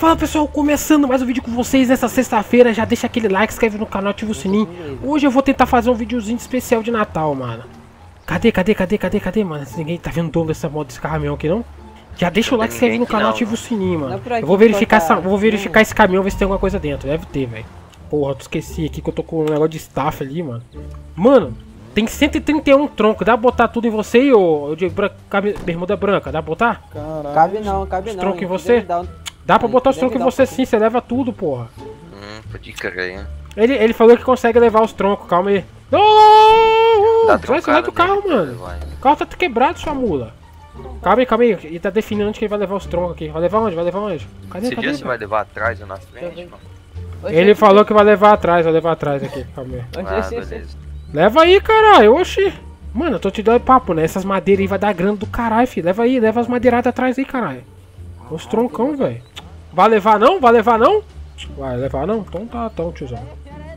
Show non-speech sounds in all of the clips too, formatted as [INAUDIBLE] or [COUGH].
Fala pessoal, começando mais um vídeo com vocês nessa sexta-feira. Já deixa aquele like, inscreve no canal, ativa o sininho. Hoje eu vou tentar fazer um videozinho especial de Natal, mano. Cadê, cadê, cadê, cadê, cadê, mano? Ninguém tá vendo o dono dessa moto desse caminhão aqui, não? Já deixa o like, inscreve no canal, ativa o sininho, mano. Eu vou verificar, essa, vou verificar esse caminhão, ver se tem alguma coisa dentro. Deve ter, velho. Porra, eu esqueci aqui que eu tô com um negócio de staff ali, mano. Mano, tem 131 troncos. Dá pra botar tudo em você e de branca, bermuda branca? Dá pra botar? Caralho. Cabe não, cabe os não. Troncos em você? Dá pra botar os troncos em você sim, você leva tudo, porra. Hum, pode crer. Ele, ele falou que consegue levar os troncos, calma aí. Não! Vai, vai do carro, mano. O carro tá quebrado, sua mula. Calma aí, calma aí. Ele tá definindo onde que ele vai levar os troncos aqui. Vai levar onde? Vai levar onde? Cadê, Esse cadê, dia você vai levar atrás ou na frente, mano? Ele falou que vai levar atrás, vai levar atrás aqui. Calma aí. Ah, beleza. Leva aí, caralho. Oxi. Mano, eu tô te dando papo, né? Essas madeiras aí vai dar grana do caralho, filho. Leva aí, leva as madeiradas atrás aí, caralho. Os troncão, velho. Vai levar não? Vai levar não? Vai levar não? Então tá, então, tiozão.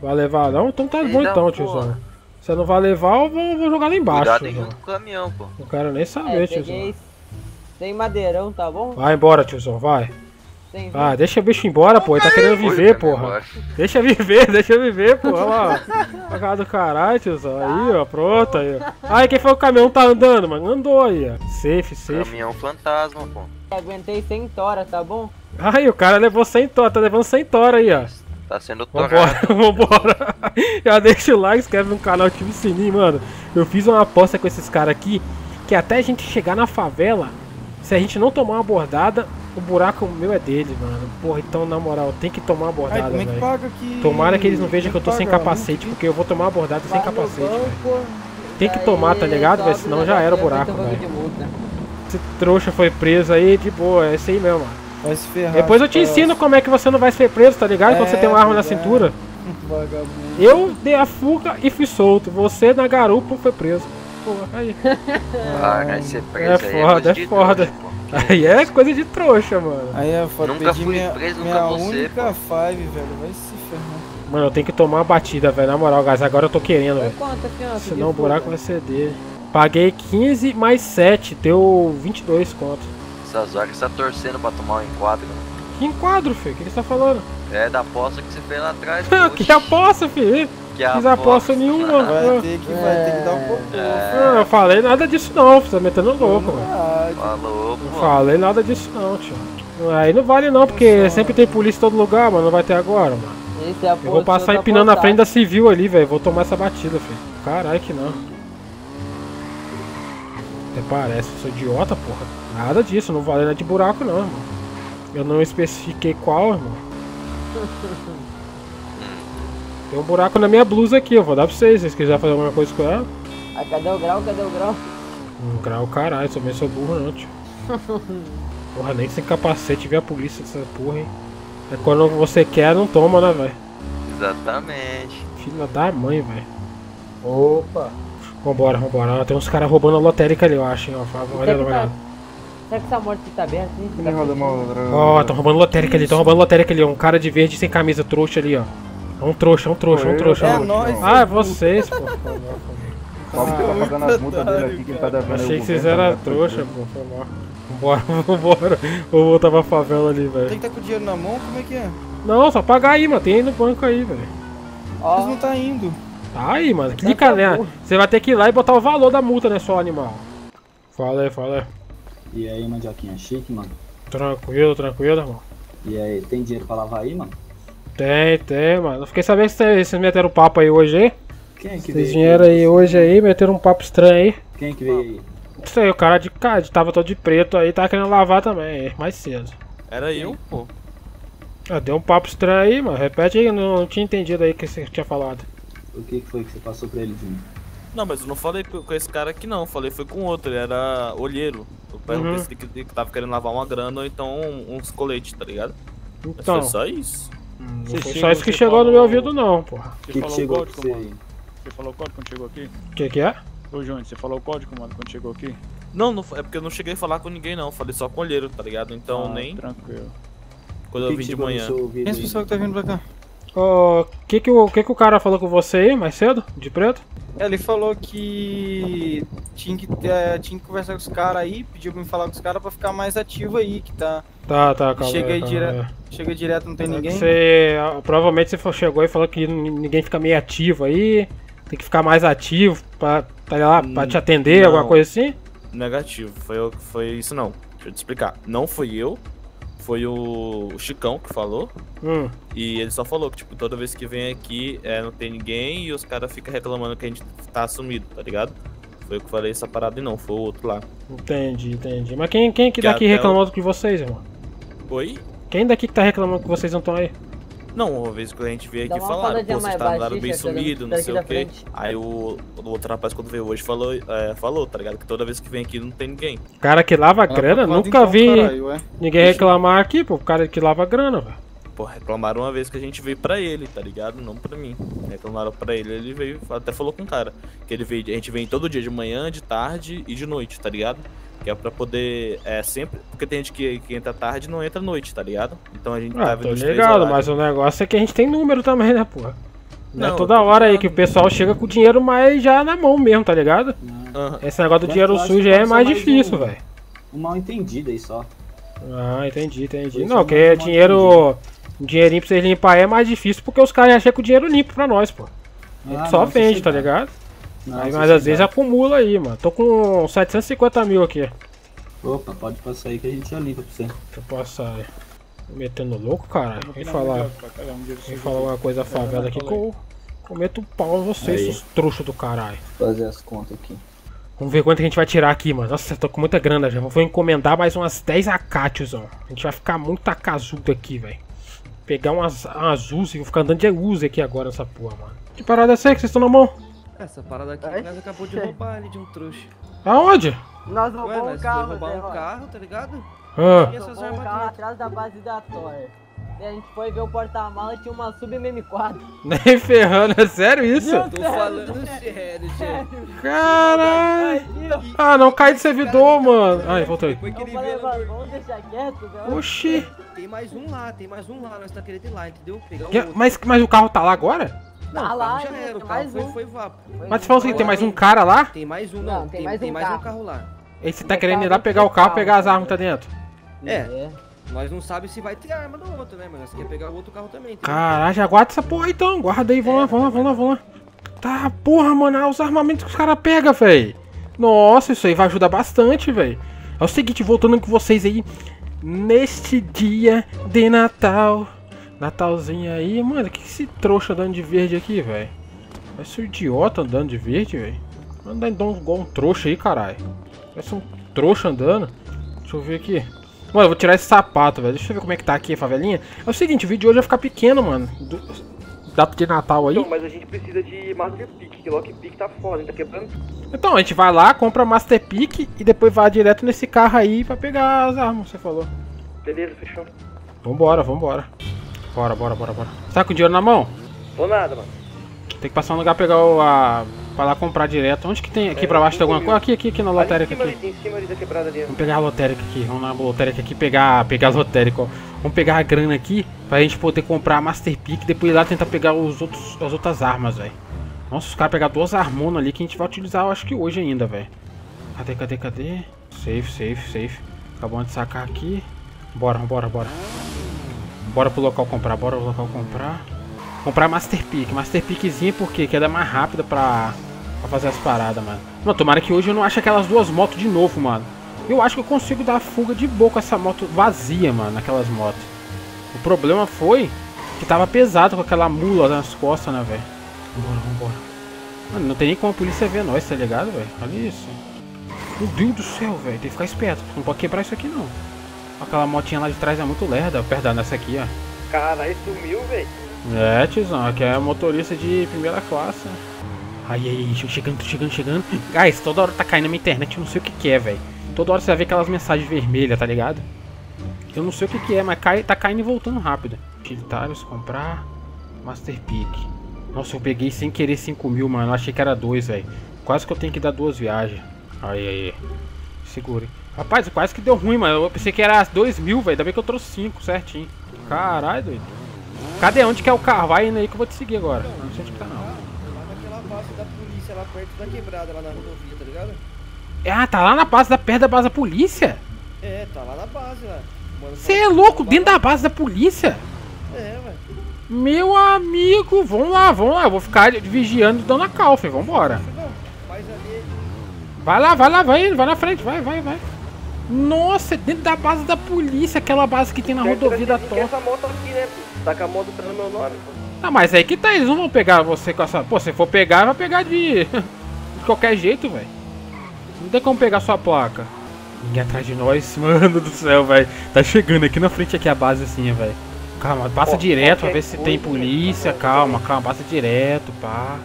Vai levar não? Então tá bom então, tiozão. Você não vai levar, eu vou, vou jogar lá embaixo. Cuidado com o caminhão, pô. Não quero nem saber, é, tiozão. Sem madeirão, tá bom? Vai embora, tiozão, vai. Ah, deixa o bicho embora, pô. Ele tá querendo viver, porra. Deixa viver, [LAUGHS] deixa viver, pô. Olha lá. Ó. do caralho, tiozão. Aí, ó. Pronto aí. Ai, quem foi o caminhão tá andando, mano? Andou aí, ó. Safe, safe. Caminhão fantasma, pô. Aguentei 100 tora, tá bom? Ai, o cara levou 100 tora. Tá levando 100 tora aí, ó. Tá sendo torrado. Vambora, [LAUGHS] vambora. Já deixa o like, inscreve no canal, ativa o sininho, mano. Eu fiz uma aposta com esses caras aqui que até a gente chegar na favela, se a gente não tomar uma bordada, o buraco meu é dele, mano. Porra, então na moral, tem que tomar uma bordada, velho. É Tomara que eles não vejam que eu tô sem capacete, porque eu vou tomar uma bordada sem capacete, velho. Tem que tomar, tá ligado, velho? Senão já era o buraco, velho. Esse trouxa foi preso aí, de boa, é esse aí mesmo, mano. Vai se ferrar. Depois eu te ensino como é que você não vai ser preso, tá ligado? É, Quando você tem uma arma na cintura. Vagabundo. Eu dei a fuga e fui solto. Você na garupa foi preso. Porra, aí. [LAUGHS] Ah, vai ser preso é foda, é, é foda. [LAUGHS] Aí é coisa de trouxa, mano. Aí é foda. Nunca fui minha, preso, minha nunca você, única pô. five, velho. Vai se ferrar. Mano, eu tenho que tomar uma batida, velho. Na moral, guys, agora eu tô querendo, velho. Senão o buraco vai dele. Paguei 15 mais 7, deu 22 conto. Essas horas você tá torcendo pra tomar um enquadro. Né? Que enquadro, filho? O que você tá falando? É da aposta que você fez lá atrás. [LAUGHS] que aposta, filho? Que Fiz aposta nenhuma. Vai ter que, vai ter que dar um pouco. É. Não, eu falei nada disso não, você tá metendo louco, mano. Falou, pô. Não falei nada disso não, tio. Aí não vale não, porque sempre tem polícia em todo lugar, mano. Não vai ter agora, mano. É eu vou passar empinando na frente da civil ali, velho. Vou tomar essa batida, filho. Caralho que não. Até parece, eu sou idiota, porra. Nada disso, não vale nada de buraco não, irmão. Eu não especifiquei qual, irmão. [LAUGHS] Tem um buraco na minha blusa aqui, eu vou dar pra vocês, se vocês quiserem fazer alguma coisa com ela. Ah, cadê o grau? Cadê o grau? Um grau, caralho, também sou burro não, tio. [LAUGHS] porra, nem sem capacete vê a polícia dessa porra, hein. É quando você quer, não toma, né, velho? Exatamente. Filha da mãe, velho. Opa. Vambora, vambora. Tem uns caras roubando a lotérica ali, eu acho, hein, ó. Olha, olha, olha. Será que essa morte tá aberta? Ó, oh, tão roubando lotérica ali, tão roubando lotérica ali, um cara de verde sem camisa trouxa ali, ó. É um trouxa, é um trouxa, é um trouxa. É nóis. Ah, é vocês, pô. Só que tá pagando as multas dele aqui que ele tá devendo. Achei que vocês eram trouxa, pô, foi mal. Vambora, vambora. Vou voltar pra favela ali, velho. Tem que tá com o dinheiro na mão? Como é que é? Não, só pagar aí, mano. Tem aí no banco aí, velho. Mas não tá indo. Tá aí, mano. Clica, né? Você vai ter que ir lá e botar o valor da multa, né, só animal. Fala aí, fala aí. E aí, mandioquinha, chique, mano? Tranquilo, tranquilo, irmão. E aí, tem dinheiro pra lavar aí, mano? Tem, tem, mano. Fiquei sabendo que vocês meteram um papo aí hoje, hein? Quem é que Vocês vieram aí hoje aí, meteram um papo estranho aí. Quem é que veio aí? Não sei, o cara de cara, tava todo de preto aí, tava querendo lavar também, mais cedo. Era eu, pô. Ah, deu um papo estranho aí, mano. Repete aí, não, não tinha entendido aí o que você tinha falado. O que foi que você passou pra ele, Júnior? Não, mas eu não falei com esse cara aqui não, falei foi com outro, ele era olheiro. Eu perguntei uhum. que, que tava querendo lavar uma grana ou então uns coletes, tá ligado? Então. Mas foi só isso. Hum, não foi só isso que chegou falou... no meu ouvido não, porra. O que, que chegou código, você mano? Você falou o código quando chegou aqui? O que que é? Ô Júnior, você falou o código, mano, quando chegou aqui? Não, não, é porque eu não cheguei a falar com ninguém não, falei só com o olheiro, tá ligado? Então ah, nem... tranquilo. Quando eu vim de manhã. Quem é essa pessoa que tá vindo pra cá? O que que o que que o cara falou com você aí mais cedo, de preto? Ele falou que tinha que, é, tinha que conversar com os caras aí, pediu pra me falar com os caras pra ficar mais ativo aí, que tá. Tá, tá, calma. chega aí calma direto. Chega direto, não tem ninguém. Você, provavelmente você chegou e falou que ninguém fica meio ativo aí, tem que ficar mais ativo pra, tá lá, pra te atender, não. alguma coisa assim? Negativo, foi, foi isso não. Deixa eu te explicar. Não fui eu, foi o, o Chicão que falou. Hum, E ele só falou que, tipo, toda vez que vem aqui é, não tem ninguém e os caras ficam reclamando que a gente tá sumido, tá ligado? Foi eu que falei essa parada e não, foi o outro lá. entendi, entendi. Mas quem, quem que Que daqui até reclamando de vocês, irmão? Oi? Quem daqui que tá reclamando que vocês não estão aí? Não, uma vez que a gente veio aqui faladinha pô, vocês tá andaram bem sumido, não sei o quê. Aí o, o outro rapaz quando veio hoje falou, é, falou, tá ligado? Que toda vez que vem aqui não tem ninguém. Cara que lava Ah, grana, nunca então, vi caralho, ninguém reclamar aqui, pô, o cara que lava grana, velho. Pô, reclamaram uma vez que a gente veio pra ele, tá ligado? Não pra mim. Reclamaram pra ele, ele veio, até falou com o cara. Que ele veio, a gente vem todo dia, de manhã, de tarde e de noite, tá ligado? Que é pra poder, é sempre, porque tem gente que, que entra tarde e não entra à noite, tá ligado? Então a gente Ah, tá tô os três ligado, mas o negócio é que a gente tem número também, né, porra? Não, é Não, toda eu tô hora aí que o pessoal chega com o dinheiro mais já na mão mesmo, tá ligado? Aham. Esse negócio do dinheiro sujo é mais mais difícil, um. velho. Um mal entendido aí só. Ah, entendi, entendi. Pois Não, é, que mas é dinheiro. Dinheirinho pra vocês limpar é mais difícil porque os caras já chegam com dinheiro limpo pra nós, pô. A gente Ah, só não, vende, tá ligado? Aí, mas às vezes acumula aí, mano. Tô com 750 mil aqui. Opa, pode passar aí que a gente já limpa pra você. Deixa eu passar aí. Tô metendo louco, caralho. Vou Vem falar. Um Vem falar alguma coisa da favela aqui que eu, que eu meto o pau em vocês, seus trouxas do caralho. Fazer as contas aqui. Vamos ver quanto que a gente vai tirar aqui, mano. Nossa, tô com muita grana já. Vou encomendar mais umas 10 Acatios, ó. A gente vai ficar muito acazudo aqui, velho. Pegar umas, umas Uzi, vou ficar andando de Uzi aqui agora nessa porra, mano. Que parada é essa aí que vocês estão na mão? Essa parada aqui nós acabou de roubar ali de um trouxa. Aonde? Nós Ué, roubamos nós um foi carro, roubar um carro, tá ligado? Ah, E essas Roubamos um armas carro dentro. atrás da base da Thor. E a gente foi ver o porta-mala e tinha uma sub M4. [LAUGHS] nem ferrando, é sério isso? Tô falando sério, sério. Caralho. Ah, não cai de servidor, mano. Ai, voltou aí. Foi que eu ele falei, mano, vamos deixar quieto, velho. Oxi. Tem mais um lá, tem mais um lá, nós tá querendo ir lá, entendeu? Pegar o. Mas, mas o carro tá lá agora? Não, Tá lá, carro já né? era, o carro foi, um. foi vapo. Mas você falou assim, tem mais um cara lá? Tem mais um, Não, não, tem tem, mais tem um mais um carro. carro lá. Aí você tá querendo ir lá pegar o carro, pegar as armas que tá dentro. É. Nós não sabemos se vai ter arma do outro, né? Mas nós queremos pegar o outro carro também. Caralho, já guarda essa porra então. Guarda aí, vamos lá, vamos lá, vamos lá, vamos lá. Tá, porra, mano, olha os armamentos que os caras pegam, velho. Nossa, isso aí vai ajudar bastante, velho. É o seguinte, voltando com vocês aí. Neste dia de Natal. Natalzinho aí, mano. Que esse trouxa andando de verde aqui, velho? Parece um idiota andando de verde, velho. Anda igual um trouxa aí, caralho. Parece um trouxa andando. Deixa eu ver aqui. Mano, eu vou tirar esse sapato, velho. Deixa eu ver como é que tá aqui a favelinha. É o seguinte, o vídeo de hoje vai ficar pequeno, mano. Do- Data de Natal aí. mas a gente precisa de Master Pick, que Lock Pick tá foda, hein? Tá quebrando. Então, a gente vai lá, compra Master Pick e depois vai direto nesse carro aí pra pegar as armas, você falou. Beleza, fechou. Vambora, vambora. Bora, bora, bora, bora. Tá com dinheiro na mão? Tô nada, mano. Tem que passar um lugar pegar o. A... Pra lá comprar direto. Onde que tem? Aqui É, pra baixo tem alguma coisa? Aqui, aqui, aqui na Ali lotérica cima aqui. ali, tem em cima ali da quebrada ali. ó. Vamos pegar a lotérica aqui, vamos na lotérica aqui pegar, pegar a lotérica, ó. Vamos pegar a grana aqui pra gente poder comprar a Master Pick e depois ir lá tentar pegar os outros, as outras armas, velho. Nossa, os caras pegaram duas armonas ali que a gente vai utilizar, eu acho que hoje ainda, velho. Cadê, cadê, cadê? Safe, safe, safe. Acabamos de sacar aqui. Bora, bora, bora. Bora pro local comprar, bora pro local comprar. Comprar Master Pick. Master Pickzinha porque que é da mais rápida pra, pra fazer as paradas, mano. Mano, tomara que hoje eu não ache aquelas duas motos de novo, mano. Eu acho que eu consigo dar fuga de boa com essa moto vazia, mano, naquelas motos. O problema foi que tava pesado com aquela mula nas costas, né, velho? Vambora, vambora. Mano, não tem nem como a polícia ver nós, tá ligado, velho? Olha isso. Meu Deus do céu, velho. Tem que ficar esperto. Não pode quebrar isso aqui, não. Aquela motinha lá de trás é muito lerda, perto dessa aqui, ó. Caralho, sumiu, velho. É, tiozão, aqui é motorista de primeira classe. Ai, ai, chegando, chegando, chegando. Guys, toda hora tá caindo na minha internet, eu não sei o que que é, velho. Toda hora você vai ver aquelas mensagens vermelhas, tá ligado? Eu não sei o que que é, mas cai, tá caindo e voltando rápido. Utilitários, comprar, Master Peak. Nossa, eu peguei sem querer 5 mil, mano. Eu achei que era dois, velho. Quase que eu tenho que dar duas viagens. Aí, aí. Segure. Rapaz, quase que deu ruim, mano. Eu pensei que era 2 mil, velho. Ainda bem que eu trouxe 5 certinho. Caralho, doido. Cadê? Onde que é o carro? Vai indo aí que eu vou te seguir agora. Não sei onde que tá não. Lá naquela base da polícia, lá perto da quebrada, lá na rodovia, tá ligado? Ah, tá lá na base da perto da base da polícia? É, tá lá na base, lá. Você é louco? Dentro da base da polícia? É, velho. Meu amigo, vamos lá, vamos lá. Eu vou ficar vigiando Dona Calf, vambora. Mas ali, Vai lá, vai lá, vai, vai na frente, vai, vai, vai. Nossa, é dentro da base da polícia, aquela base que tem na rodovia da essa moto aqui, né? pô? Tá com a moto meu nome, pô. Ah, mas aí que tá, eles não vão pegar você com essa. Pô, se for pegar, vai pegar de. [LAUGHS] de qualquer jeito, velho. Não tem como pegar sua placa. Ninguém atrás de nós, [LAUGHS] mano do céu, velho. Tá chegando aqui na frente aqui a base assim, velho. Calma, passa Ó, direto pra ver se tem coisa, polícia. né? Calma, calma, passa direto, pá.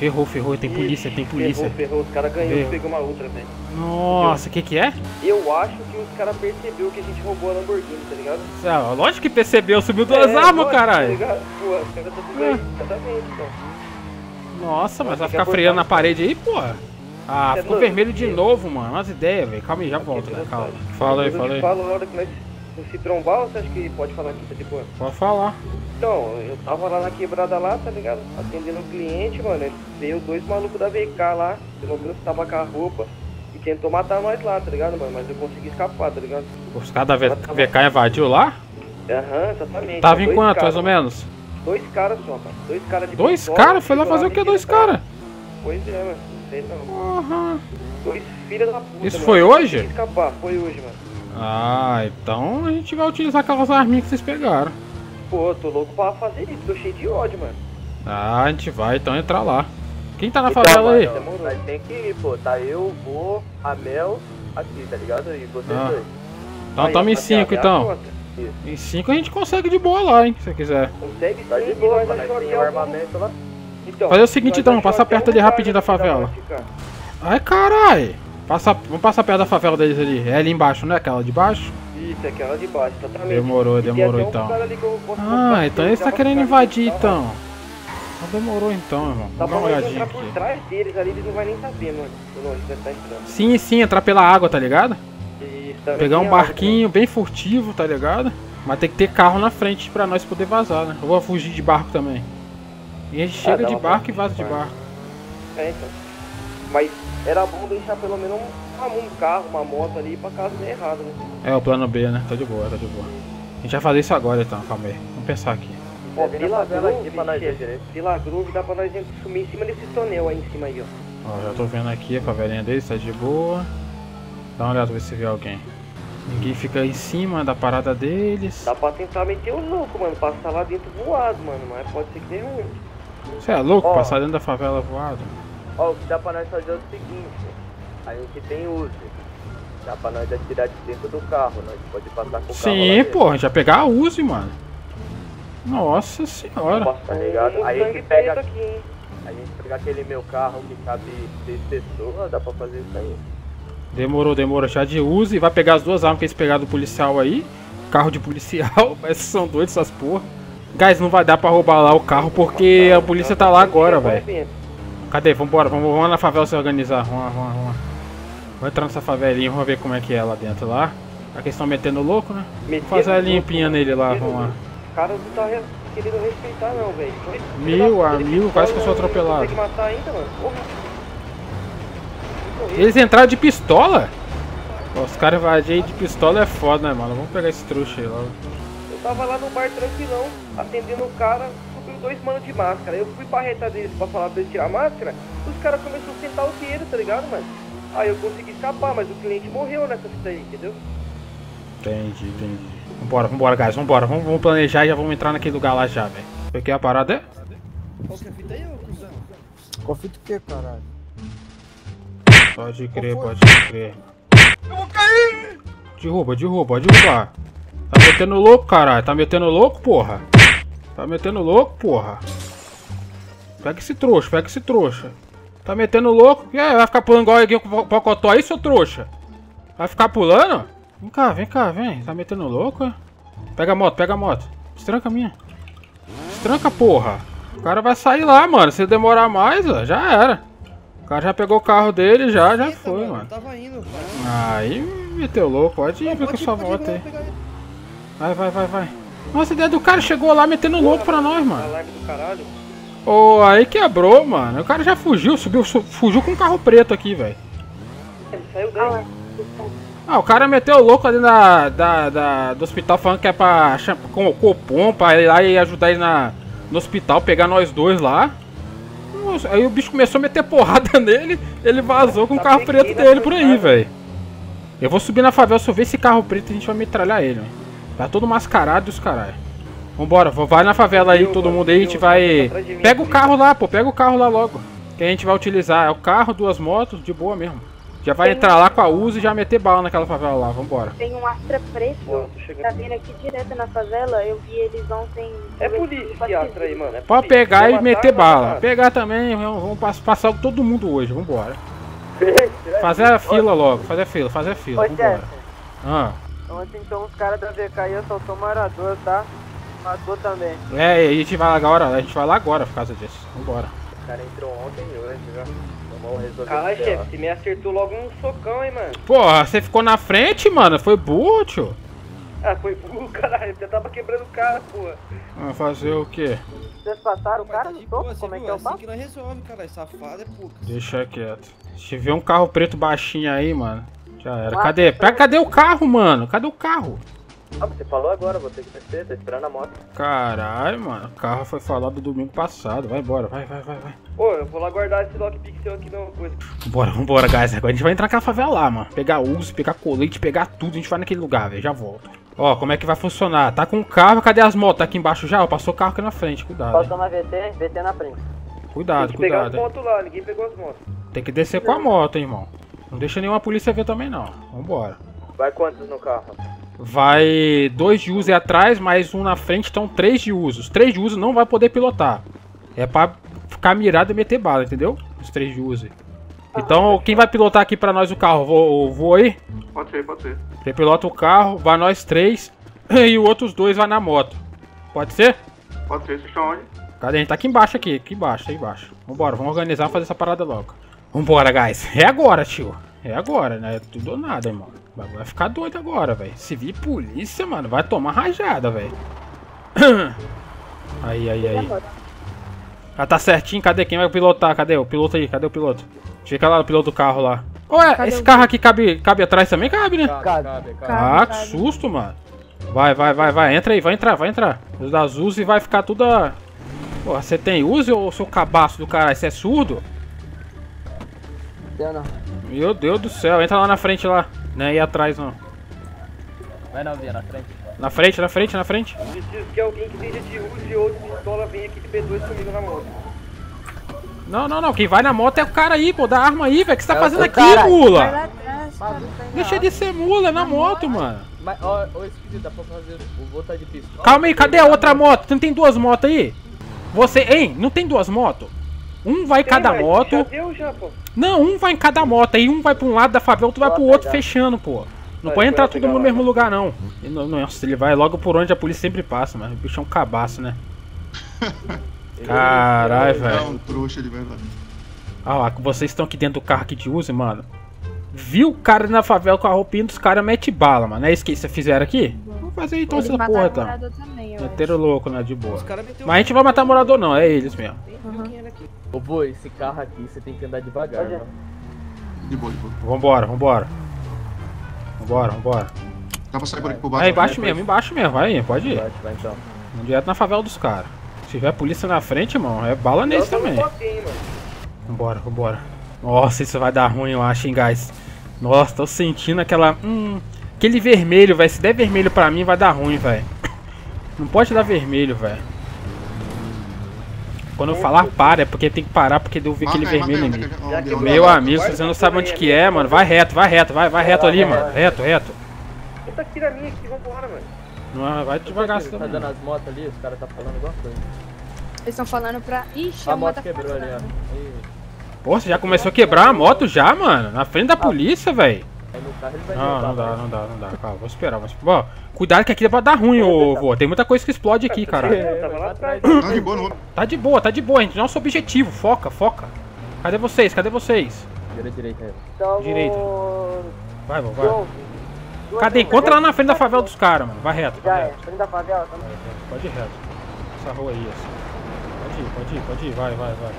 Ferrou, ferrou, tem polícia, tem polícia. Ferrou, ferrou. Os caras ganhou e pegou uma outra, velho. Nossa, o que que é? Eu acho que os caras perceberam que a gente roubou a Lamborghini, tá ligado? Ah, lógico que percebeu, subiu duas É, armas, lógico, Tá caralho. ligado? Pô, os caras tá tudo aí, exatamente, então. Nossa, mas vai ficar freando tá- na parede aí, porra. Ah, é ficou vermelho de novo, mano. Umas ideias, velho. Calma aí, já volto, né? Calma. Fala aí, fala aí. falo na hora que nós se trombar, ou você acha que pode falar aqui, tá de boa? Pode falar. Então, eu tava lá na quebrada lá, tá ligado? Atendendo o cliente, mano. Veio dois malucos da VK lá, pelo menos tava com a roupa. E tentou matar nós lá, tá ligado, mano? Mas eu consegui escapar, tá ligado? Os caras da V- VK invadiu lá? Aham, exatamente. Tava em quanto, mais ou mano. menos? Dois caras só, cara. Dois caras de Dois caras? Foi lá fazer o que, dois caras? Pois é, mano. Não sei não. Aham. Dois filhos da puta. Isso mano. foi Eu hoje? consegui escapar, foi hoje, mano. Ah, então a gente vai utilizar aquelas arminhas que vocês pegaram. Pô, eu tô louco pra fazer isso, tô cheio de ódio, mano. Ah, a gente vai então entrar lá. Quem tá na Então, favela aí? Nós tem que ir, pô. Tá eu, vô, a Mel, aqui, tá ligado? E vocês Ah. dois. Então Aí, tamo em rapaziada, 5 é então. Em 5 a gente consegue de boa lá, hein, se você quiser. Consegue tá de boa, nós tem armamento lá. Então, Fazer o seguinte então, passa perto ali rapidinho da pra favela. Ai, carai. Passa, vamos passar perto da favela deles ali. É ali embaixo, não é aquela de baixo? Isso, aquela de baixo. Demorou, demorou um então. posso Ah, então tá dá pra querendo invadir tá? então. Então demorou então, irmão. Dá dar uma olhadinha entrar por aqui. trás deles ali, eles não vão nem saber, mano. Tá. Sim, sim, entrar pela água, tá ligado? Isso, Pegar um água, barquinho bem furtivo, tá ligado? Mas tem que ter carro na frente pra nós poder vazar, né? Eu vou fugir de barco também. E a gente Ah, chega de barco e vaza de barco. É, então. Mas era bom deixar pelo menos um, um carro, uma moto ali pra caso dê errado, né? É o plano B, né? Tá de boa, tá de boa. A gente vai fazer isso agora então, calma aí. Vamos pensar aqui. Na Vila Groove, pra nós. Vila Groove dá pra nós sumir em cima desse tonel aí em cima aí, ó. Ó, já tô vendo aqui a favelinha deles, tá de boa. Dá uma olhada pra ver se vê alguém. Ninguém fica em cima da parada deles. Dá pra tentar meter o louco, mano. Passar lá dentro voado, mano. Mas pode ser que dê ruim. Você é louco? Ó. Passar dentro da favela voado? Ó, o que dá pra nós fazer é o seguinte, a gente tem uso. Dá pra nós atirar de dentro do carro, nós pode passar com o carro Sim, dentro, pô, a gente vai pegar a Uzi, mano. Nossa senhora. Tá ligado? Aí a gente pega, aqui, hein? a gente pega aquele meu carro que cabe seis pessoas, dá pra fazer isso aí. Demorou, demorou. Já de Uzi, vai pegar as duas armas que eles pegaram do policial aí. Carro de policial, [LAUGHS] mas são doidos essas porra. Guys, não vai dar pra roubar lá o carro porque a polícia tá lá agora, velho. Cadê? Vambora, vamos, vamos lá na favela se organizar. Vamos lá, vamos lá, vamos lá. Vamos entrar nessa favelinha, vamos ver como é que é lá dentro lá. Que eles estão metendo louco, né? Vamos fazer a limpinha nele lá, vamos lá. O cara não tá re- querendo respeitar, não, velho. Meu ele amigo, ficou quase que eu sou atropelado. Consegue matar ainda, mano. Eles entraram de pistola? Os caras invadiram de pistola é foda, né, mano? Vamos pegar esse trouxa aí logo. Eu tava lá no bar tranquilão, atendendo o cara, dois manos de máscara. Eu fui pra reta deles pra falar pra eles tirar a máscara, os caras começaram a sentar o dinheiro, tá ligado, mano? Aí eu consegui escapar, mas o cliente morreu nessa fita aí, entendeu? Entendi, entendi. Vambora, vambora, guys, vambora. Vamos, vamos planejar e já vamos entrar naquele lugar lá já, velho. O que é a parada é? Qual que é a fita aí, ô cuzão? Conflito o que, caralho? Pode crer, pode crer. Eu vou cair! Derruba, derruba, pode derrubar. Tá metendo louco, caralho. Tá metendo louco, porra. Tá metendo louco, porra. Pega esse trouxa, pega esse trouxa. Tá metendo louco? E aí, vai ficar pulando igual alguém com o pocotó aí, seu trouxa? Vai ficar pulando? Vem cá, vem cá, vem. Tá metendo louco, é? Pega a moto, pega a moto. Estranca a minha. Estranca, porra. O cara vai sair lá, mano. Se demorar mais, ó, já era. O cara já pegou o carro dele, já, já foi, mano. Tava indo, cara. Aí meteu louco, pode ir, Não, com pode ir, sua pode ir, moto aí. Vai, vai, vai, vai. Nossa, a ideia do cara chegou lá metendo louco pra nós, mano. Alarme do caralho. Ô, aí quebrou, mano. O cara já fugiu, subiu, su- fugiu com um carro preto aqui, velho. Ele saiu daí. Ah, o cara meteu o louco ali na, da, da- do hospital falando que é pra com o Copom, pra ir lá e ajudar ele na, no hospital, pegar nós dois lá. Nossa, aí o bicho começou a meter porrada [LAUGHS] nele, ele vazou com o carro preto dele por aí, velho. Eu vou subir na favela, se eu ver esse carro preto, a gente vai metralhar ele, velho. Tá todo mascarado os caralho. Vambora, vou- vai na favela aí, todo mundo aí, a gente vai... Pega o carro lá, pô, pega o carro lá logo. Que a gente vai utilizar, é o carro, duas motos, de boa mesmo. Já vai entrar lá com a Uzi e já meter bala naquela favela lá, vambora. Tem um Astra preto, tá vindo aqui direto na favela, eu vi eles ontem... É polícia esse Astra aí, mano. É Pode pegar e meter bala. Pegar também, vamos, vamos pass- passar todo mundo hoje, vambora. [LAUGHS] Fazer a fila logo, fazer a fila, fazer a fila, Ô, vambora. Ah, ontem então os caras da VK aí assaltou o morador, tá? Matou também. é, a gente vai lá agora, a gente vai lá agora por causa disso, vambora. O cara entrou ontem e hoje já. Vamos resolver Caralho, esse chefe, você me acertou logo um socão, hein, mano. Porra, você ficou na frente, mano, foi burro, tio. Ah, foi burro, [LAUGHS] caralho. Você tava quebrando o cara, porra. Ah, fazer o quê? Vocês passaram o cara tá no de topo? Como é que é o assim papo? que nós resolve, cara. Safado é pouco. Deixa quieto. Se vê um carro preto baixinho aí, mano, já era. Cadê? Pega, cadê o carro, mano? Cadê o carro? Ah, você falou agora, vou ter que descer, tá esperando a moto. Caralho, mano, o carro foi falado domingo passado. Vai embora, vai, vai, vai, vai. Pô, eu vou lá guardar esse lockpick seu aqui não coisa. Vambora, vambora, guys. Agora a gente vai entrar naquela favela lá, mano. Pegar uso, pegar colete, pegar tudo. A gente vai naquele lugar, velho. Já volto. Ó, como é que vai funcionar? Tá com o carro, cadê as motos? Tá aqui embaixo já? Ó, passou o carro aqui na frente. Cuidado. Passou na VT, VT na frente. Cuidado, Tem que pegar as cuidado. motos lá, ninguém pegou as motos. Tem que descer com a moto, hein, irmão. Não deixa nenhuma polícia ver também, não. Vambora. Vai quantos no carro? Vai dois de uso atrás, mais um na frente, então três de uso. Os três de uso não vai poder pilotar. É pra ficar mirado e meter bala, entendeu? Os três de uso. Então, quem vai pilotar aqui pra nós o carro? Vou, vou aí? Pode ser, pode ser. Você pilota o carro, vai nós três [LAUGHS] e os outros dois vai na moto. Pode ser? Pode ser, vocês estão onde? Cadê? A gente tá aqui embaixo, aqui, aqui embaixo, aí embaixo. Vambora, vamos organizar e fazer essa parada logo. Vambora, guys. É agora, tio. É agora, né? É tudo ou nada, irmão. Vai vai ficar doido agora, velho. Se vir polícia, mano, vai tomar rajada, velho. [CLEARS THROAT] Aí, aí, aí. Ah, tá certinho. Cadê? Quem vai pilotar? Cadê o piloto aí? Cadê o piloto? Fica lá o piloto do carro lá. Ué, Cadê esse o carro aqui cabe, cabe atrás também? Cabe, né? Cabe. Ah, que susto, mano. Vai, vai, vai, vai. Entra aí, vai entrar, vai entrar. Os das Uzi vai ficar tudo a... Porra, você tem Uzi ou seu cabaço do caralho? Você é surdo? Eu não. Meu Deus do céu. Entra lá na frente lá. Não é aí atrás, não. Vai não, Via, na frente. Na frente, na frente, na frente. Preciso que alguém que seja de Uzi ou de pistola venha aqui de B2 comigo na moto. Não, não, não. Quem vai na moto é o cara aí, pô. Da arma aí, velho. O que você tá É, fazendo aqui, cara. mula? atrás, cara. Deixa de ser mula, é na moto, mano. Mas, ó, ô, esquisito, dá pra fazer o tá de pistola. Calma aí, cadê a outra moto? Você não tem duas motos aí? Você, hein? Não tem duas motos? Um vai em cada moto. Já já. Não, um vai em cada moto, aí um vai pra um lado da favela, outro vai pro outro fechando, pô. Não Vai, pode entrar mundo no lá. mesmo lugar, não. Ele Nossa, ele vai logo por onde a polícia sempre passa, mas o bicho é um cabaço, né? [LAUGHS] Caralho, É velho. um trouxa de verdade. Olha lá, que vocês estão aqui dentro do carro aqui de uso, mano. Viu o cara na favela com a roupinha dos caras, mete bala, mano. É isso que vocês fizeram aqui? Vamos fazer então Eles essa porra, tá? Meteram louco, né? De boa. Mas a gente vai matar morador, não, é eles mesmo. Ô, boi, esse carro aqui você tem que andar devagar, mano. De boa, de boa. Vambora, vambora. Vambora, vambora. Dá pra sair por aqui por baixo? Aí, embaixo mesmo, embaixo mesmo, vai, pode ir. Vai, vai então. Vamos direto na favela dos caras. Se tiver polícia na frente, irmão, é bala nesse também. mano. Vambora, vambora. Nossa, isso vai dar ruim, eu acho, hein, guys. Nossa, tô sentindo aquela. Hum. Aquele vermelho, velho. Se der vermelho pra mim, vai dar ruim, velho. Não pode dar vermelho, velho. Quando eu falar para, é porque tem que parar porque eu vi aquele aí, vermelho em mim. Meu amigo, você não sabe onde que é, mano, vai. reto, vai reto, vai, vai reto ali, mano. Reto, reto. Essa aqui na minha aqui, vambora, mano. Não, vai devagar, Tá também. dando as motos ali, os caras tá falando alguma coisa. Eles estão falando pra. Ixi, A a moto moto quebrou ali, ó. Pô, você já começou a quebrar a moto já, mano? Na frente da polícia, velho. aí no carro ele vai Não, não dá, mas- não dá, não dá. Calma, vou esperar. Vou esperar. Cuidado que aqui vai dar ruim, ô vô. Tem muita coisa que explode aqui, pra atrás. trás. Não, de boa, não. Tá de boa, tá de boa, gente. Nosso objetivo. Foca, foca. Cadê vocês? Cadê vocês? Direita aí. Então, Direita. Vai, vô, vai. Cadê? Encontra lá na frente da favela dos caras, mano. Vai reto, Já vai é, reto. frente da favela também. Pode ir reto. Essa rua aí, assim. Pode ir, pode ir, pode ir. Vai, vai, vai.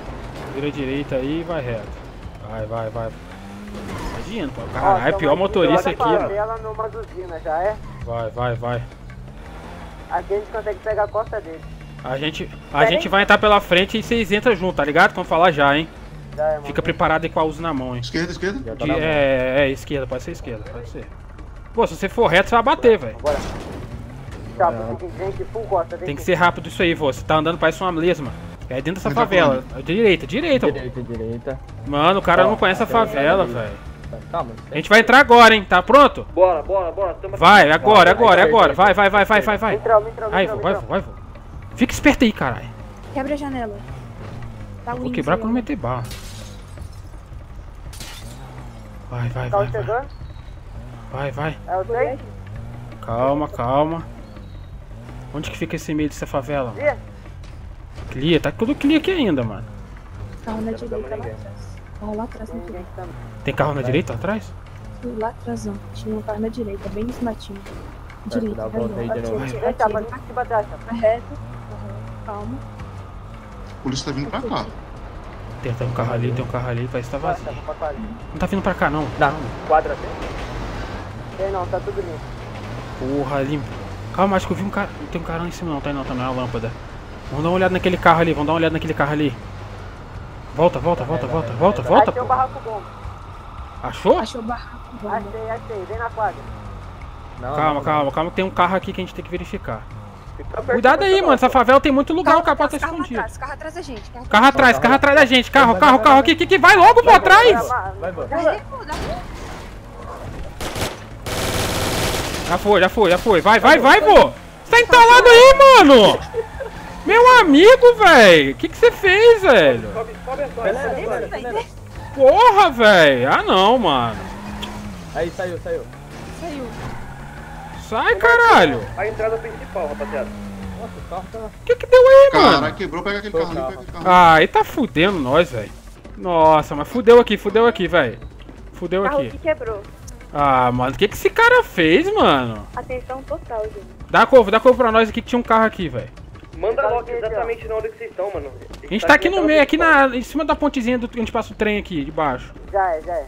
Vira direita aí e vai reto. Vai, vai, vai. Pô. Caralho, pior motorista aqui, numa usina, já é? Vai, vai, vai. Aqui a gente consegue pegar a costa dele. A gente, a gente vai entrar pela frente e vocês entram junto, tá ligado? Vamos falar já, hein? Já é, mano. Fica preparado aí com a uso na mão, hein? Esquerda, esquerda. De- é, é, esquerda, pode ser esquerda, pode ser. Pô, se você for reto, você vai bater, velho. Tá, costa. Tem que ser rápido isso aí, vô. Você tá andando, parece uma lesma. É dentro dessa favela. Direita, direita, vô. Direita, direita. Mano, o cara Ó, não conhece a direita, favela, direita. velho. Calma. A gente vai entrar agora, hein? Tá pronto? Bora, bora, bora. Tamo aqui. Vai, agora, agora, agora. Vai, vai, vai, vai, vai, vai. Vai, vai, vai. Fica esperto aí, caralho. Quebra a janela. Tá Vou quebrar quando meter barra. Vai, vai, Tá vai, vai. Vai, vai. É o 3? Calma, calma. Onde que fica esse meio dessa favela? Clear? Clear, tá tudo clear aqui ainda, mano. Carro na direita lá atrás. Carro lá atrás no direito. Tem carro na direita lá atrás? Lá atrás, ó. Tinha um carro na direita, bem nesse matinho. Direita, dar a vai, volta aí de atira, novo. atira, Aí tá, mas que bater essa. Vai reto. Calma. A polícia tá vindo pra cá. Tem, tem um carro ali, tem um carro ali, parece que tá vazio. Não tá vindo pra cá, não. Tá. Quadra tem? Tem não, tá tudo limpo. Porra, limpo. Calma, acho que eu vi um cara. Não tem um cara lá em cima, não, tá aí não, tá na lâmpada. Vamos dar uma olhada naquele carro ali, vamos dar uma olhada naquele carro ali. Volta, volta, volta, volta, volta, volta, Achei o pô. barraco bom. Achou? Achou o barraco. bomba. Achei, achei. Vem na quadra. Não, Calma, não, calma, calma, que tem um carro aqui que a gente tem que verificar. Cuidado da aí, mano, essa favela tem muito lugar, o capô tá carro escondido. atrás, carro atrás da gente. Carro Carro atrás, carro atrás da gente, carro, carro, carro aqui, aqui, aqui, vai logo, pô, atrás! Vai, vai. atrás. Já foi, já foi, já foi. Vai, vai, vai, vô! Você tá entalado aí, mano! Meu amigo, velho! O que você fez, velho? A a Porra, velho! Ah, não, mano. Aí, saiu, saiu. Saiu. Sai, caralho! A entrada principal, rapaziada. Nossa, o carro tá... O que que deu aí, Caralho, mano? quebrou, pega aquele carro ali, pega aquele carro. Ah, aí tá fudendo nós, velho. Nossa, mas fudeu aqui, fudeu aqui, velho. Fudeu Carro aqui. que quebrou. Ah, mano, o que que esse cara fez, mano? Atenção total, gente. Dá corvo, dá corvo pra nós aqui que tinha um carro aqui, velho. Manda logo exatamente na hora que vocês estão, mano. A gente tá aqui no meio, aqui na, em cima da pontezinha do que a gente passa o trem aqui, de baixo. Já é, já é.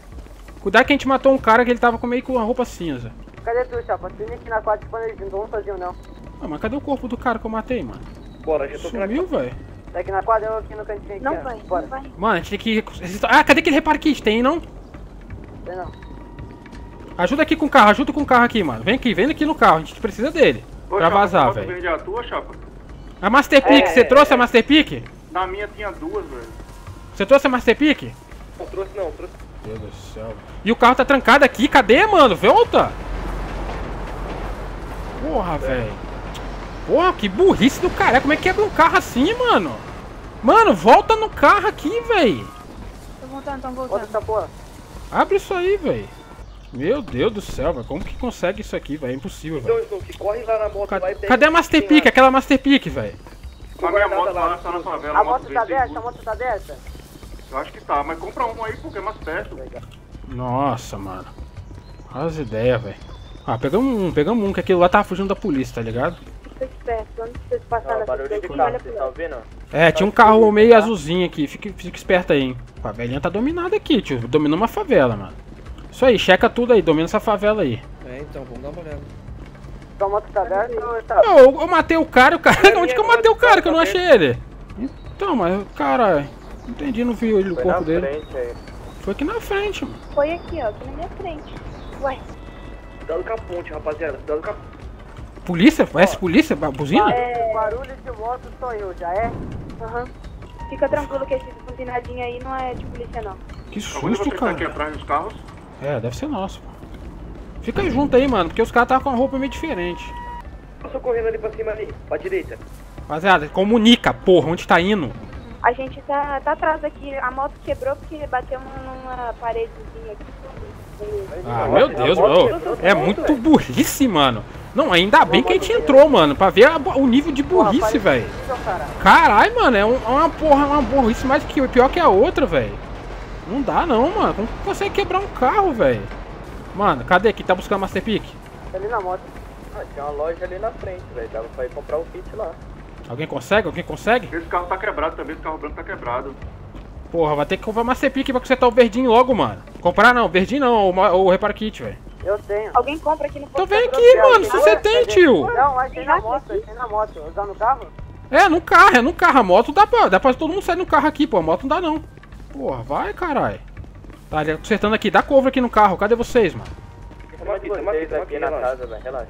Cuidado que a gente matou um cara que ele tava com meio com uma roupa cinza. Cadê tu, chapa? Tu nem aqui na quadra quando eles não vão sozinho, não. Ah, mas cadê o corpo do cara que eu matei, mano? Bora, já tô Sumiu, velho. Tá aqui na quadra, eu aqui no cantinho aqui. Não vai, Bora. não vai. Mano, a gente tem que. Ah, cadê aquele reparo kit? Tem, não? Tem não. Ajuda aqui com o carro, ajuda com o carro aqui, mano. Vem aqui, vem aqui no carro, a gente precisa dele. pra vazar, velho. vende a tua, chapa? A Master Peak, você trouxe a Master Peak? Na minha tinha duas, velho. Você trouxe a Master Peak? Não trouxe não, trouxe. Meu Deus do céu. E o carro tá trancado aqui, cadê, mano? Volta! Porra, velho. Porra, que burrice do cara. Como é que quebra um carro assim, mano? Mano, volta no carro aqui, velho. Tô voltando, tô voltando. essa porra. Abre isso aí, velho. Meu Deus do céu, velho. Como que consegue isso aqui, velho? É impossível, velho. Então, Snook, corre lá na moto lá e Cadê, a Master Peak? lá. Aquela Master Peak, velho. A minha moto lá. lá tá na favela, A moto moto tá aberta? A moto tá aberta? Eu acho que tá, mas compra um aí porque é mais perto. Nossa, mano. Olha as ideias, velho. Ah, pegamos um, pegamos um, que aquilo lá tava fugindo da polícia, tá ligado? Fica esperto. Vocês passarem Tá nessa barulho de carro, olha vocês estão lado. ouvindo? É, tinha um carro meio azulzinho aqui. Fica, fica esperto aí, hein. A velhinha tá dominada aqui, tio. Dominou uma favela, mano. Isso aí, checa tudo aí, domina essa favela aí. É, então, vamos dar uma olhada. Tá aberta ou tá? Eu, eu matei o cara, o cara. [LAUGHS] Onde que eu matei o cara que eu não achei ele? Então, mas, cara, não entendi, não vi ele, o Foi na corpo dele. frente aí. Foi aqui na frente, mano. Foi aqui, ó, aqui na minha frente. Ué, Cuidado com a ponte, rapaziada. Cuidado com a Polícia? Parece polícia? Ba- Buzina? É. Barulho de moto sou eu, já é? aham. Fica tranquilo que esse buzinadinho aí não é de polícia, não. Que susto, tá aqui cara. atrás dos carros? É, deve ser nosso, pô. Fica aí junto aí, mano, porque os caras estavam com uma roupa meio diferente. Passou correndo ali pra cima ali, pra direita. Rapaziada, comunica, porra, onde tá indo? A gente tá, tá atrás aqui. A moto quebrou porque bateu numa paredezinha aqui. Ah, meu Deus, mano. É muito burrice, mano. Não, ainda bem que a gente entrou, mano, pra ver a o nível de burrice, velho. Caralho, mano, é um- é uma porra, uma burrice mais que pior que a outra, velho. Não dá não, mano. Como que consegue quebrar um carro, velho? Mano, cadê aqui? Tá buscando a Master Peak? ali na moto. Ah, tinha uma loja ali na frente, velho. Dava pra ir comprar o kit lá. Alguém consegue? Alguém consegue? Esse carro tá quebrado também, esse carro branco tá quebrado. Porra, vai ter que comprar uma CP pra consertar o verdinho logo, mano. Comprar não, verdinho não, o, o reparo kit, velho. Eu tenho. Alguém compra aqui no Então vem aqui, mano, se você tem, tio. Não, achei na moto, achei na moto. Usar no carro? É, no carro, é no carro. A moto dá pra, dá pra todo mundo sair no carro aqui, pô. A moto não dá não. Porra, vai, caralho. Tá, ele consertando aqui. Dá cover aqui no carro. Cadê vocês, mano? Tamo aqui, tamo aqui, tamo aqui na casa, velho. Relaxa.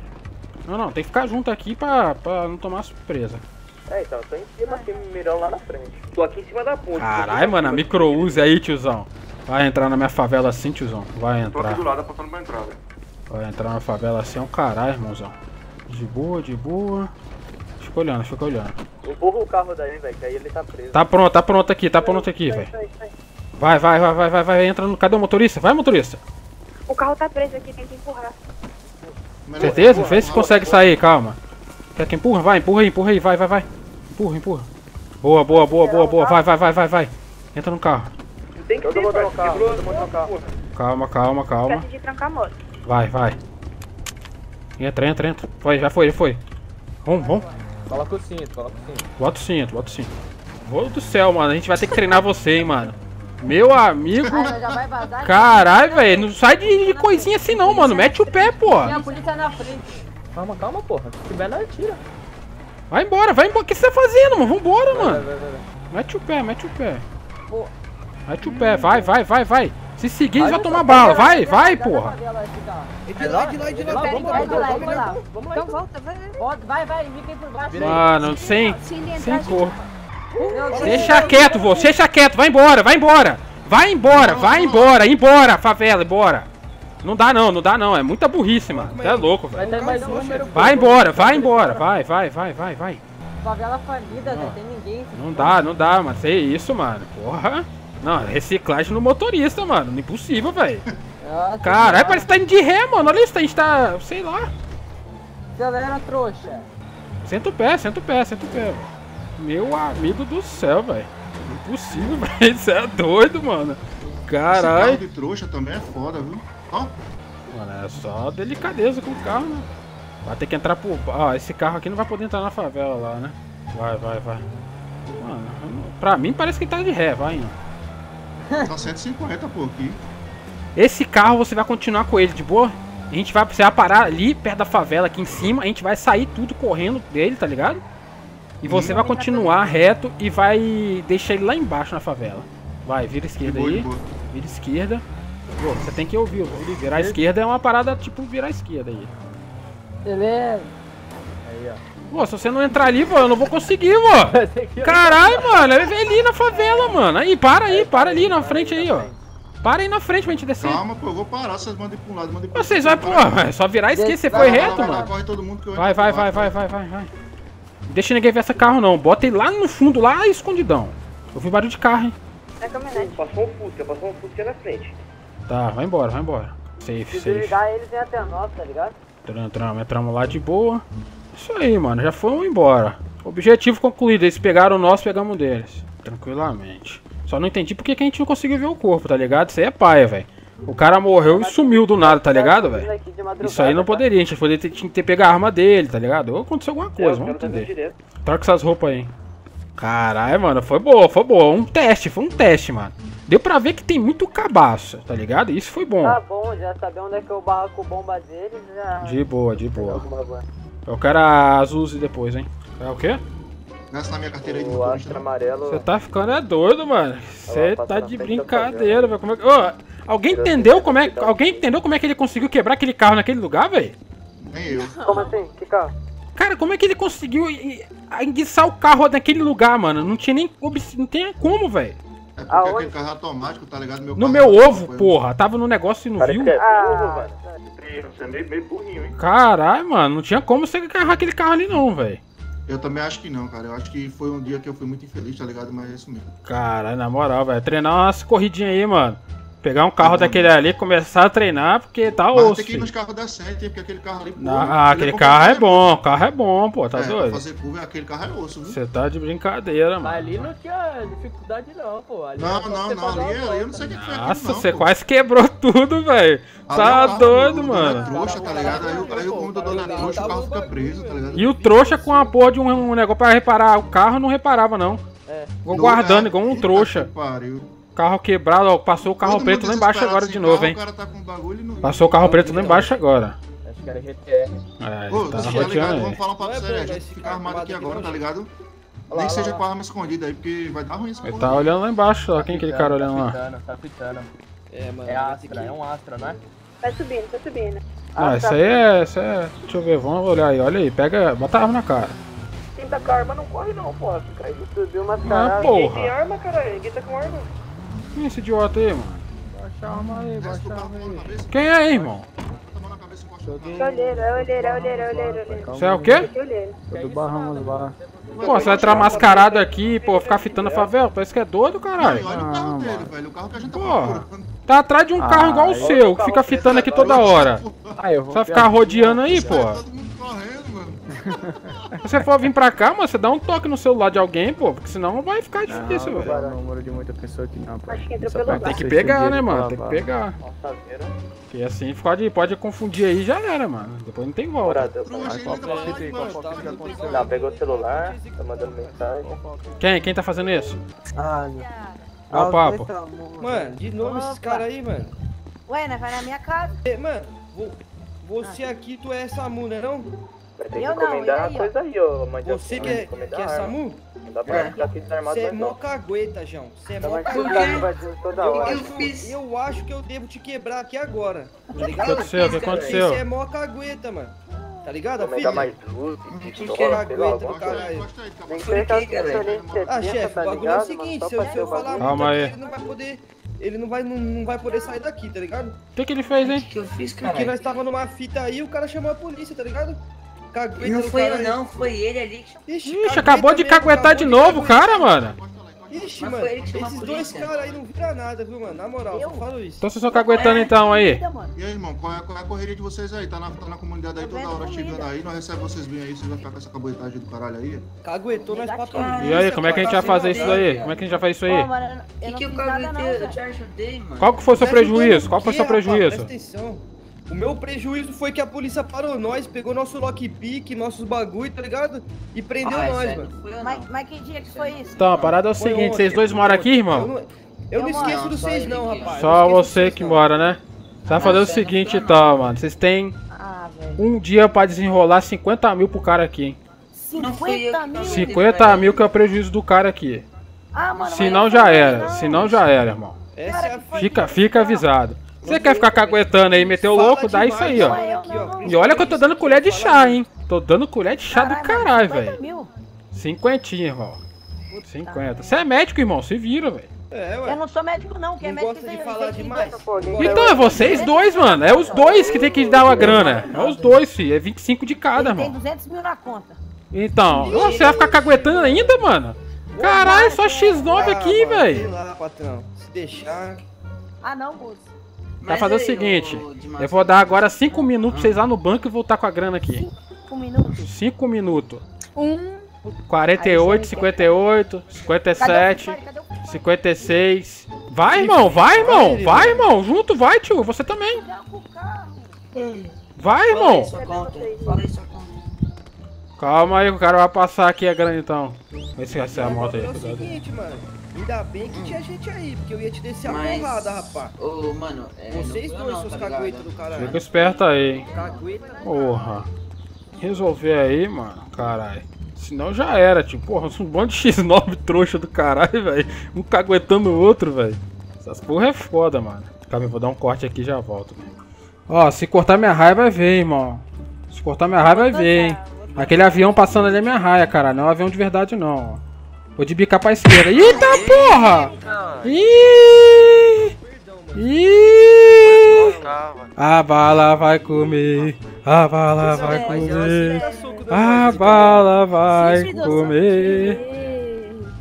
Não, não, tem que ficar junto aqui pra, pra não tomar surpresa. É, então, eu tô em cima aqui, mirando lá na frente. Tô aqui em cima da ponte. Caralho, mano, a micro-use aí, tiozão. Vai entrar na minha favela assim, tiozão. Vai Tô aqui entrar. do lado, passando pra entrar, velho. Vai entrar na favela assim, é um caralho, irmãozão. De boa, de boa. Fica olhando, fica olhando. Empurra o carro daí, velho, que aí ele tá preso. Tá pronto, tá pronto aqui, tá pronto aqui, velho. Vai, vai, vai, vai, vai, vai, entra no. Cadê o motorista? Vai, motorista. O carro tá preso aqui, tem que empurrar. Certeza? Vê se consegue sair, calma. Quer que empurra? Vai, empurra aí, empurra aí, vai, vai, vai. Empurra, empurra. Boa, boa, boa, boa, boa. Vai, vai, vai, vai, vai. Entra no carro. Tem que Todo ser, mundo no parceiro. carro, Quebrou, todo mundo no carro. Calma, calma, calma. Vai, vai. Entra, entra, entra. Foi, já foi, já foi. Vamos, vamos. Coloca o cinto, coloca o cinto. Bota o cinto, bota o cinto. Ô do céu, mano. A gente vai ter que treinar você, hein, mano. Meu amigo. Já vai vazar. Caralho, velho. Não sai de, de coisinha assim não, mano. Mete o pé, pô. Tem a polícia na frente. Calma, calma, porra. Se tiver, nós tira. Vai embora, vai embora. O que você tá fazendo, mano? Vambora, Vai, mano. vai, vai, vai. Mete o pé, mete o pé. Pô. Mete o pé, vai, vai, vai, vai. Se seguir, eles vão tomar bala. Vai, vai, porra. É de lá, de lá, de lá. Vamos lá, vamos lá, lá. Então volta, vai. Vai, vai, fica por baixo. Mano, sem, sem cor. Deixa quieto, vô. Deixa quieto. Vai embora, vai embora. Vai embora, vai embora. Embora, favela, embora. Não dá não, não dá não. É muita burrice, mano. Você é louco, Vai velho. Vai embora, vai embora. Vai, vai, vai, vai, vai. Favela falida, não tem ninguém. Não dá, não dá, mano. Que isso, mano. Porra. Não, é reciclagem no motorista, mano. Impossível, velho. Nossa, [LAUGHS] Caralho, parece que tá indo de ré, mano. Olha isso, a gente tá. sei lá. Galera trouxa. Senta o pé, senta o pé, senta o pé. velho. Meu amigo do céu, velho. Impossível, [LAUGHS] velho. Isso é doido, mano. Esse carro Caralho. de trouxa também é foda, viu? Ó, Mano, é só delicadeza com o carro, né? Vai ter que entrar por. Ó, esse carro aqui não vai poder entrar na favela lá, né? Vai, vai, vai. Mano, pra mim parece que tá de ré, vai indo. [LAUGHS] tá 150 por aqui. Esse carro você vai continuar com ele de boa? A gente vai, você vai parar ali perto da favela, aqui em cima, a gente vai sair tudo correndo dele, tá ligado? E você vai continuar reto e vai deixar ele lá embaixo na favela. Vai, vira esquerda boa, aí. boa. Vira esquerda. Pô, você tem que ouvir, ouvir. Virar esquerda é uma parada tipo virar esquerda aí. Beleza. Aí, ó. Pô, se você não entrar ali, pô, eu não vou conseguir, pô. [LAUGHS] Caralho, mano, é ali na favela, mano. Aí, para aí, para ali na frente aí, ó. Para aí na frente pra gente descer. Calma, pô, eu vou parar, vocês mandam ir pra um lado, mandam ir pro outro. Vocês vai, pô, é só virar a esquerda, você foi reto, mano. Corre todo mundo que eu Vai, vai, vai, vai, vai, vai, vai. Deixa ninguém ver essa carro não. Bota ele lá no fundo, lá escondidão. Eu vi barulho de carro, hein. É caminhonete. Passou um Fusca, passou um Fusca na frente. Tá, vai embora, vai embora. Safe, Se safe. desligar eles vêm até nós, tá ligado? Entramos, entramos lá de boa. Isso aí, mano. Já foram embora. Objetivo concluído. Eles pegaram o nosso, pegamos deles. Tranquilamente. Só não entendi porque que a gente não conseguiu ver o corpo, tá ligado? Isso aí é paia, velho. O cara morreu e sumiu do nada, tá ligado, velho? Isso aí não poderia. A gente poderia ter, tinha que ter pego a arma dele, tá ligado? Ou aconteceu alguma coisa, vamos entender. Troca essas roupas aí. Caralho, mano, foi boa, foi boa. Um teste, foi um teste, mano. Deu pra ver que tem muito cabaço, tá ligado? Isso foi bom. Tá bom, já saber onde é que é o barraco bomba deles, já... De boa, de boa. Eu quero a Azuzi depois, hein? É o quê? Gasta na minha carteira aí de O motorista. Astra amarelo. Você tá ficando é doido, mano. Você tá de brincadeira, velho. Como é que... Ô, alguém entendeu como é... Alguém entendeu como é que ele conseguiu quebrar aquele carro naquele lugar, velho? Nem eu. Como assim? Que carro? Cara, como é que ele conseguiu enguiçar o carro naquele lugar, mano? Não tinha nem... Não tem como, velho. É porque Aonde? aquele carro é automático, tá ligado? Meu No carro meu ovo, porra. Tava no negócio e não Cara, viu. que é burro, Ah, Você é meio, meio burrinho, hein? Caralho, mano. Não tinha como você agarrar aquele carro ali não, velho. Eu também acho que não, cara. Eu acho que foi um dia que eu fui muito infeliz, tá ligado? Mas é isso mesmo. Caralho, na moral, velho. Treinar umas corridinhas aí, mano. Pegar um carro daquele ali e começar a treinar, porque tá Mas osso. tem que ir nos carros decentes, porque aquele carro ali, pô, Ah, ele aquele é carro é bom, o carro é bom, pô, tá é, doido? fazer curva, aquele carro é osso, viu? Você tá de brincadeira, mano. Mas ali não tinha dificuldade não, pô. Ali Não, não, você não, fazer ali, uma ali eu não volta. sei o que foi Nossa, não, você pô. quase quebrou [LAUGHS] tudo, velho. Tá é o carro doido, do- do mano. Dona Trouxa, tá ligado? Aí, o- aí o como do Dona Trouxa, o carro fica preso, tá ligado? E o trouxa com a porra de um, um negócio pra reparar o carro não reparava, não. É. Ficou Não, guardando, é. igual um trouxa. que pariu. Carro quebrado, ó, passou o carro Todo preto lá embaixo agora de novo, carro, hein. O cara tá com bagulho não... Passou o carro preto lá embaixo agora. Acho que era GTR. É, Ô, ele tá tá ligado? rodeando Vamos aí. falar um papo é sério, a gente fica armado aqui agora, tá ligado? Lá, Nem que seja com a arma escondida aí, porque vai dar ruim essa Ele porra. tá olhando lá embaixo, ó. Quem que aquele cara olhando lá? Fitando, tá fitando. É, mano. É Astra, é um Astra, né? Tá subindo, tá subindo. Ah, isso aí é. Isso é. Deixa eu ver, vamos olhar aí, olha aí, pega. Bota a arma na cara. Quem tá com a arma não corre não, pô. Fica aí. Subiu uma Ah, Ninguém tem porra. arma, caralho. Ninguém tá com arma. Quem é esse idiota aí, mano? Baixa a arma aí, do baixa a arma aí. Quem é aí, irmão? no carro. É olheira, é é é é olheira. Você é o quê? Que olheira. Tô do Barramos lá. Pô, você vai entrar mascarado aqui, pô, ficar fitando a favela? Parece que é doido, caralho. olha o Ah, carro dele, velho. O carro que a gente tá procurando. Tá atrás de um carro igual o Ah, seu, que fica fitando aqui toda hora. Ah, eu vou Só ver ficar rodeando aí, pô. [LAUGHS] Se você for vir pra cá, mano, você dá um toque no celular de alguém, pô, porque senão vai ficar Não, difícil, não velho. dá o número de muita pessoa aqui não, pô. Acho que entrou pelo. Tem que pegar, né, mano? Tem que pegar. Vira. Porque assim pode, pode confundir aí e já era, mano. Depois não tem volta. Qual tá Tá? Não, pegou o celular, tá mandando mensagem. Quem? Quem tá fazendo isso? Ah, meu. Qual o papo? Mano, de novo esses caras aí, mano. Ué, né? Vai na minha casa. É, Mano, vo- você aqui, tu é SAMU, né não? Vai ter que Eu não, encomendar ó? coisa aí, ó. De Você que Alcina, é, que é. SAMU? Não dá pra ficar aqui desarmado, Você é mas mó não. cagueta, João. Você é mó Tamo aqui cagueta. Eu acho, eu acho que eu devo te quebrar aqui agora. Tá O que ligado? aconteceu? O que Você é aconteceu? mó cagueta, mano. Tá ligado? filha? mais luz, Que pistola, que é alguma do caralho? Tem que essa gasolina de 70, Ah, chefe, tá o bagulho é o ligado, seguinte, se eu, se eu o falar muito aqui, aí. ele não vai poder. Ele não vai, não, não vai poder sair daqui, tá ligado? O que, que ele fez, hein? que eu fiz, Porque cara? nós tava numa fita aí e o cara chamou a polícia, tá ligado? Cagueta Não foi eu não, foi ele ali que chamou. Ixi, Ixi, acabou de caguetar de novo, o cara, mano. Ixi, mano, foi ele que chamou a esses dois caras aí não viram nada, viu, mano? Na moral, só falo isso. Então vocês estão caguetando então aí. E aí, irmão, qual é, qual é a correria de vocês aí? Tá na, tá na comunidade aí toda hora chegando aí, nós recebemos vocês bem aí, vocês vão ficar com essa caboetagem do caralho aí? Caguetou nós pra polícia. E aí, como é que a gente vai fazer isso daí? Como é que a gente vai fazer isso aí? mano, eu E não que eu caguetei, eu te ajudei, mano. Qual que foi o seu prejuízo? Qual foi o seu prejuízo? Presta atenção. O meu prejuízo foi que a polícia parou nós, pegou nosso lockpick, nossos bagulho, tá ligado? E prendeu Ah, nós, sério, mano. não Mas, não. mas que dia que foi isso? Então, a parada é o Foi seguinte, ontem, vocês dois moram aqui, irmão? Eu não, eu não Eu esqueço moro. dos seis ele não, rapaz. Só não esqueço você que não. mora, né? Você vai fazer o não seguinte então, mano. Vocês têm Ah, um dia pra desenrolar 50 mil pro cara aqui, hein? Não fui eu 50 que mil? paguei. 50 mil que é o prejuízo do cara aqui. Ah, mano, Se não não já era, não. se não já era, irmão. Essa é. Fica, fica avisado. Você quer ficar caguetando aí, meter o louco, dá isso aí, ó. mano. E olha que eu tô dando colher de chá, hein? Tô dando colher de chá do mano, caralho, 50 velho. Cinquentinha, irmão. 50. Você é médico, irmão, se vira, velho. É, Eu não sou médico não, quem é médico gosta de tem- falar tem- demais. Então é vocês dois, mano. É os dois que tem que dar uma grana. É os dois, filho. É 25 de cada, Ele tem irmão. 200 mil na conta. Então, você vai ficar caguetando ainda, mano? Caralho, só X9 aqui, mano, Sei velho. lá, patrão. Se deixar. Ah, não, moço. Vai fazer o seguinte. Eu vou dar agora 5 minutos pra vocês lá no banco e voltar com a grana aqui. Um minuto. 5 minutos. Um. 48, 58, 57, Cadê o Cadê o 56. Vai, irmão, vai, irmão. Vai, irmão. Junto, vai, tio. Você também. Vai, Fala aí irmão. Calma aí, o cara vai passar aqui a grana então. Vê se essa é a moto aí. É o cuidado. seguinte, mano. Ainda bem que tinha gente aí, porque eu ia te descer a Mas... porrada, rapaz. Ô, mano, é, Vocês dois, não, seus tá caguetas do caralho. Fica esperto aí, hein. Cagueta. Porra. Resolver aí, mano. Caralho. Senão já era, tipo, porra, um bando de X9 trouxa do caralho, [LAUGHS] velho. Um caguetando o outro, velho. Essas porra é foda, mano. Calma, eu vou dar um corte aqui e já volto. Ó, se cortar minha raia vai ver, irmão. Se cortar minha raia vai ver, hein. Aquele avião passando ali é minha raia, cara. Não é um avião de verdade, não, ó. Vou de bicar pra esquerda. Eita porra! Ih! Ih! A bala vai comer, a bala vai comer, a bala vai comer,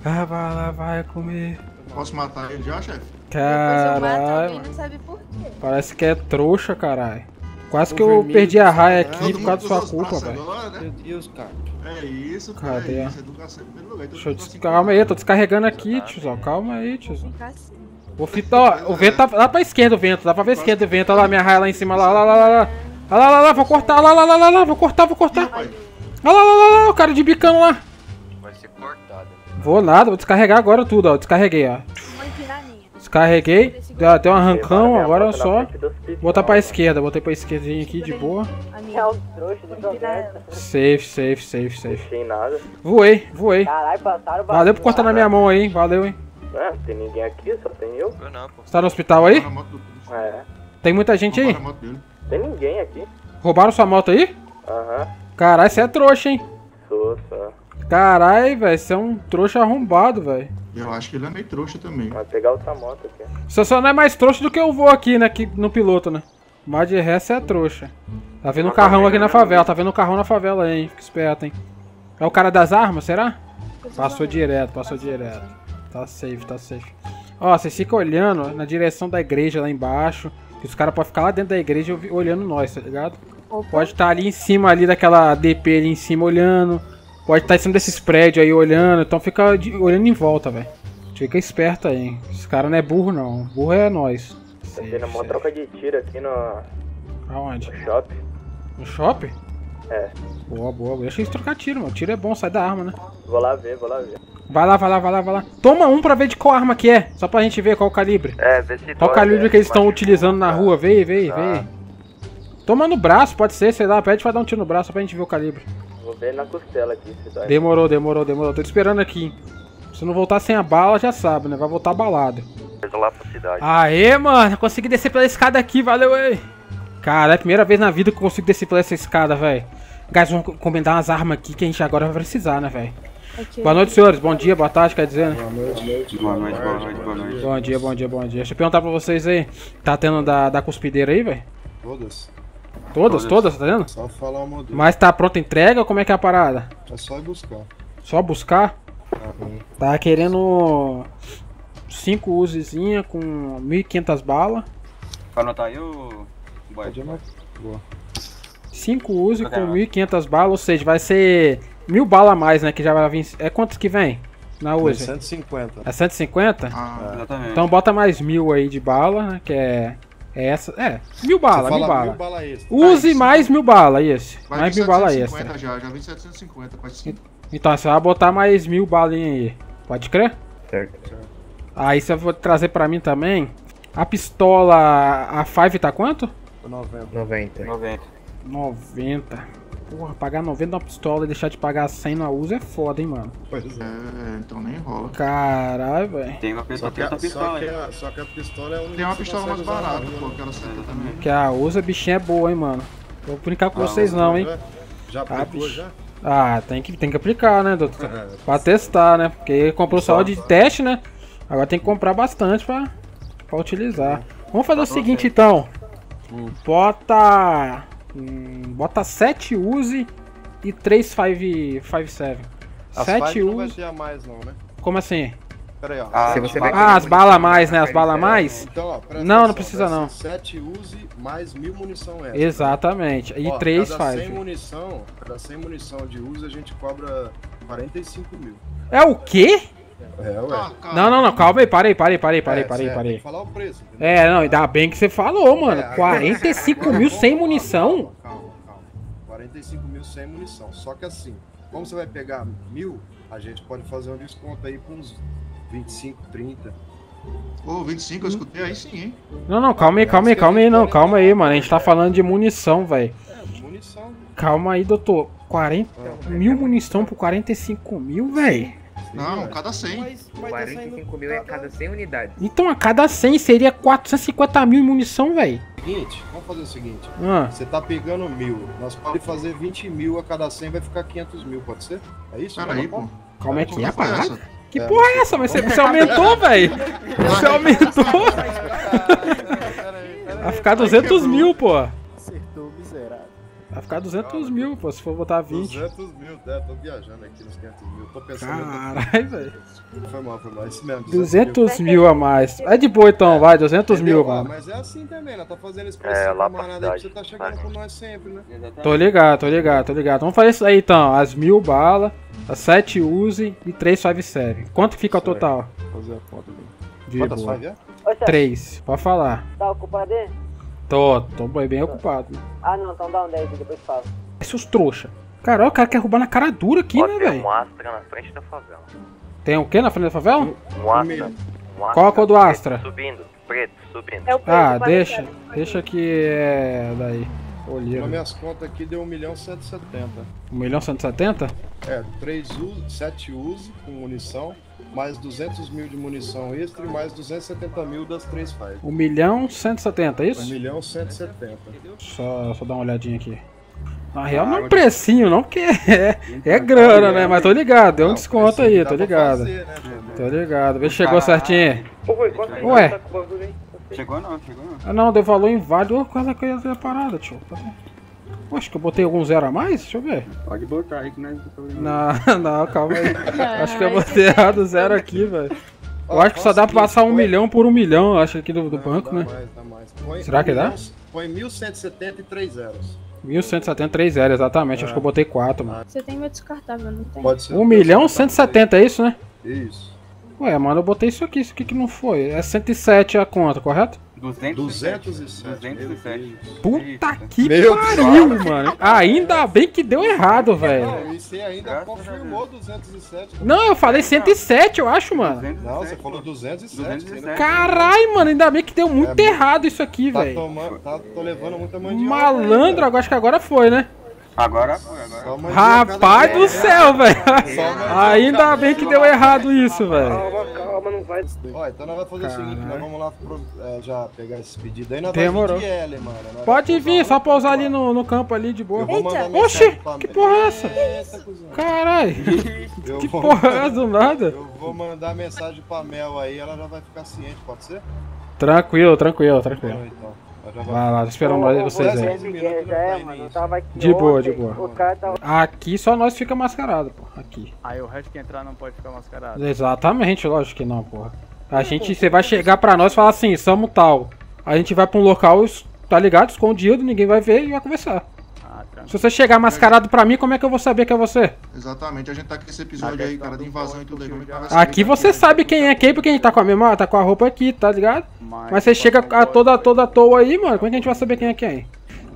a bala vai comer. Posso matar ele já, chefe? Caralho. não sabe por quê. Parece que é trouxa, caralho. Quase que eu vermelho perdi a raia aqui por causa da sua culpa, velho. né? Meu Deus, cara. É isso, Cadê? cara. É isso. Educação em primeiro lugar. Então, Deixa eu des... Calma aí, eu tô descarregando aqui, tiozão. Calma aí, tiozão. Assim. O fita, ó, o vento tá lá pra esquerda, o vento. Dá pra ver a esquerda o vento. Olha lá, minha raia lá em cima. Lá, lá, lá, lá, lá. Olha lá, lá, lá, vou cortar. Lá, lá, lá, lá, lá, vou cortar, vou cortar. Olha lá, lá, lá, lá, o cara de bicão lá. Vai ser cortado. Vou nada, vou descarregar agora tudo, ó. Descarreguei, ó. Descarreguei. Deu, deu um arrancão, agora é só botar pra esquerda. Botei pra esquerdinha aqui de boa. É o trouxa do Safe, safe, safe, safe. Sem nada. Voei, voei. Caralho, passaram Valeu por cortar na minha mão aí, hein? Valeu, hein? Não tem ninguém aqui, só tem eu. Eu não, pô. Você tá no hospital aí? É. Tem muita gente aí? Tem ninguém aqui. Roubaram sua moto aí? Aham. Caralho, você é trouxa, hein? Sou, só. Caralho, velho, você é um trouxa arrombado, velho. Eu acho que ele é meio trouxa também. Vai pegar outra moto aqui. Você só não é mais trouxa do que eu vou aqui, né? Aqui no piloto, né? Mas de resto você é trouxa. Tá vendo um carrão aqui na favela, tá vendo um carrão na favela aí, hein? Fica esperto, hein? É o cara das armas, será? Passou direto, passou direto. Tá safe, tá safe. Ó, vocês ficam olhando na direção da igreja lá embaixo. Que os caras podem ficar lá dentro da igreja olhando nós, tá ligado? Pode estar ali em cima ali daquela DP ali em cima olhando. Pode estar em cima desses prédios aí olhando. Então fica de- olhando em volta, velho. Fica esperto aí. Esse cara não é burro não. Burro é nós. Tá tendo uma troca de tiro aqui no, Aonde? no shopping. No shopping? É. Boa, boa. Deixa eles trocar tiro, mano. Tiro é bom, sai da arma, né? Vou lá ver, vou lá ver. Vai lá, vai lá, vai lá, vai lá. Toma um pra ver de qual arma que é. Só pra gente ver qual o calibre. É, vê se Qual o calibre né? que eles estão utilizando na rua. Vê, vê, Tá. vê. Toma no braço, pode ser, sei lá. Pede pra dar um tiro no braço só pra gente ver o calibre. Ver na costela aqui se dói. Demorou, demorou, demorou. Tô te esperando aqui. Se não voltar sem a bala, já sabe, né? Vai voltar balado. Lá pra cidade. Aê, mano. Consegui descer pela escada aqui, valeu aí. Cara, é a primeira vez na vida que eu consigo descer pela essa escada, velho. Guys, vamos encomendar umas armas aqui que a gente agora vai precisar, né, velho? Boa noite, senhores. Bom dia, boa tarde, quer dizer, né? Boa noite, boa noite, boa noite, boa noite. Bom dia, bom dia, bom dia. Deixa eu perguntar pra vocês aí. Tá tendo da, da cuspideira aí, velho? Todas. Todas, todas, tá tendo? Só falar uma modelo. Mas tá pronta a entrega ou como é que é a parada? É só ir buscar. Só buscar? Uhum. Tá querendo 5 Uzizinha com 1.500 balas. Pra anotar aí o. Pode anotar. Boa. 5 Uzi com 1.500 balas, ou seja, vai ser mil balas a mais, né? Que já vai vir. É quantos que vem na Uzi? 150. É 150? Ah, exatamente. Então bota mais mil aí de bala, né? Que é. É essa. É, mil balas, Você mil balas. mil bala extra. Use mais mil balas, isso. Vai mais mil balas 750 extra. já, já vem 750, quase 5. Então você vai botar mais mil balinhas aí. Pode crer? Certo. Aí você vai trazer pra mim também. A pistola. A 5 tá quanto? 90. 90. 90. 90. Porra, pagar 90 na pistola e deixar de pagar 100 na uso é foda, hein, mano. Pois é. É, então nem rola. Caralho, velho. Tem uma Só pistola, que, tem a, outra só, pistola. que hein? a, só que a pistola é única Tem uma que pistola mais barata, pô, aquela 70 também. Que a usa bichinha é boa, hein, mano. Vou brincar com Ah, vocês não, hein. Já Ah, aplicou bicho. já? Ah, tem que, tem que aplicar, né, doutor? [LAUGHS] É. pra testar, né? Porque comprou só de teste, né? Agora tem que comprar bastante pra, pra utilizar. Vamos fazer o seguinte, então. Bota... hum, bota 7 use e 3 57. As 7 five não vai a mais não, né? Como assim? Pera aí, ó. Ah, se você vai Ah, as balas a mais, né? As balas a mais? Então, ó, Não, não atenção, precisa vai não. ser 7 use mais mil munição extra. Exatamente. E Ó, 3 cada 100 faz. munição, cada 100 munição de uso a gente cobra 45 mil. É o quê? É, ué. Não, não, não, calma aí, parei, parei, parei, parei, É, parei, certo, parei. Tem que falar o preço. entendeu? É, não, ainda bem que você falou, mano. É, aí- 45 Agora mil sem munição? Calma, calma, calma. 45 mil sem munição. Só que assim, como você vai pegar mil, a gente pode fazer um desconto aí com uns 25, 30. Ô, 25, eu escutei aí sim, hein? Não, não, calma aí, calma aí, calma aí, não, calma aí, mano. A gente tá falando de munição, velho. É, munição. Calma aí, doutor. 40 mil munição por 45 mil, velho? Não, cada 100. Mas, mas tá 45 mil é cada 100 unidades. Então a cada 100 seria 450 mil em munição, velho. Seguinte, vamos fazer o seguinte. Ah. Você tá pegando mil, nós podemos fazer 20 mil a cada 100, vai ficar 500 mil, pode ser? É isso? Peraí, pô. Como é que é a Porra, parada? essa? Que porra é essa? Mas você, você aumentou, [LAUGHS] velho? Você aumentou? Vai ficar 200 mil, pô. Vai ficar 200 mil, pô, se for botar 20. 200 mil, é, tô viajando aqui nos 500 mil. Tô pensando. Caralho, velho. Foi mal, foi mal. Isso mesmo. 200 mil a mais. É de boa então, vai, 200 mil, Entendeu? Ah, mano. Mas é assim também, né? Tá fazendo esse É, preço lá pra camarada aí que você tá chegando com nós sempre, né? Tô ligado, tô ligado, tô ligado. Vamos fazer isso aí então. As mil balas, as 7 Uzi e 3 5 Quanto fica o total? Vou fazer a conta aqui. De Quantas boa. five é? Ô, chefe, 3, pode falar. Tá ocupado aí? Tô, tô bem ocupado. Ah, não, então dá um 10 e depois fala. Esses trouxa. Caralho, o cara quer roubar na cara dura aqui, Ó, né, tem velho? um Astra na frente da favela. Tem o que na frente da favela? Um Astra. Um Astra Qual a cor do preto Astra? Subindo, preto, subindo. É o Ah, deixa. Deixa que é daí. Nas Olheiro. minhas contas aqui deu 1 milhão 170. 1 milhão 170? É, 3 Uzi, 7 Uzi com munição, mais 200 mil de munição extra e mais 270 mil das 3 Fire. 1 milhão 170, é 1 isso? milhão 170. Só, só dar uma olhadinha aqui. Na real não é um precinho, não, porque é, é grana, né? Mas tô ligado, deu um desconto aí, tô ligado. Tô ligado, vê se chegou certinho. Ué. tá com o bagulho aí? Chegou não, chegou não. Ah não, deu valor inválido. Ô, quase que eu ia parada, tio. Acho que eu botei algum zero a mais? Deixa eu ver. Pode botar aí que nós não. Não, [LAUGHS] não, calma aí. Acho que eu botei errado zero aqui, velho. Eu acho que só dá pra passar um milhão por um milhão, eu acho, aqui do, do banco, né? Mais, dá mais. Põe Será que dá? Põe 1173 zeros. 1173 zero, exatamente. Acho que eu botei 4, mano. Você tem meu descartável, não tem? Pode ser. 1 milhão 170, é isso, né? Isso. Ué, mano, eu botei isso aqui, isso aqui que não foi. É 107 a conta, correto? 207. 207. 207. Puta que Meu pariu, mano. Ainda bem que deu errado, velho. Não, e você ainda confirmou 207. Não, eu falei 107, eu acho, mano. Não, você falou 207. você ainda- Caralho, mano, ainda bem que deu muito É, errado isso aqui, Tá velho. tomando, tá, tô levando muita mandioca. Malandro, agora acho que agora foi, né? Agora foi, agora. Rapaz do céu, velho. Ainda bem que deu errado isso, velho. Calma, calma, não vai. Ó, então nós vamos fazer o seguinte, nós vamos lá pro- é, já pegar esses pedidos aí. Nós Demorou. vamos de L, mano. Nós Pode vir, só pousar ali no, no campo ali de boa. Oxi, que porra é essa? Cuzão. Caralho. [LAUGHS] Que vou- porra é essa do nada? Eu vou mandar mensagem pra Mel aí, ela já vai ficar ciente, pode ser? Tranquilo, tranquilo, tranquilo. Então, já Vai lá, tô esperando nós vocês aí. É, De boa, de boa. Tava... Aqui só nós fica mascarado, pô. Aqui. Aí o resto que entrar não pode ficar mascarado. Exatamente, lógico que não, porra. A gente, você vai chegar pra nós e falar assim, somos tal. A gente vai pra um local, tá ligado? Escondido, ninguém vai ver e vai conversar. Ah, Se você chegar mascarado pra mim, como é que eu vou saber que é você? Exatamente, a gente tá com esse episódio aí, cara, de invasão e tudo aí. Como é saber Aqui você sabe quem é quem, porque a gente tá com a mesma, tá com a roupa aqui, tá ligado? Mas você chega a toda, toda à toa aí, mano, como é que a gente vai saber quem é quem?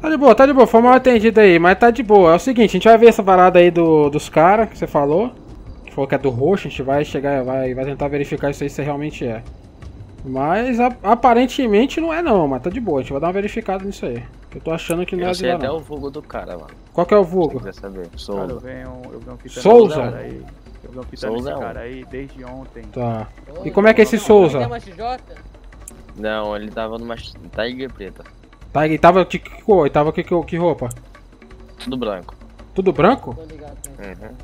Tá de boa, tá de boa, foi mal atendido aí, mas tá de boa. É o seguinte, a gente vai ver essa parada aí do, dos caras que você falou. Que falou que é do roxo, a gente vai chegar, vai, vai tentar verificar isso aí se realmente é. Mas a- aparentemente não é não, mas tá de boa, a gente vai dar uma verificada nisso aí. Eu tô achando que não é Eu de sei até não. o vulgo do cara, mano. Qual que é o Se vulgo? quiser saber. Cara, eu Souza. venho, eu venho pitando Souza? cara aí. Eu venho pitando Souza esse é cara aí desde ontem. Tá. E como é que é esse Souza? Não, ele tava numa Tiger preta. Tá, e tava de que cor? E tava que, que, que roupa? Tudo branco. Tudo branco? Uhum.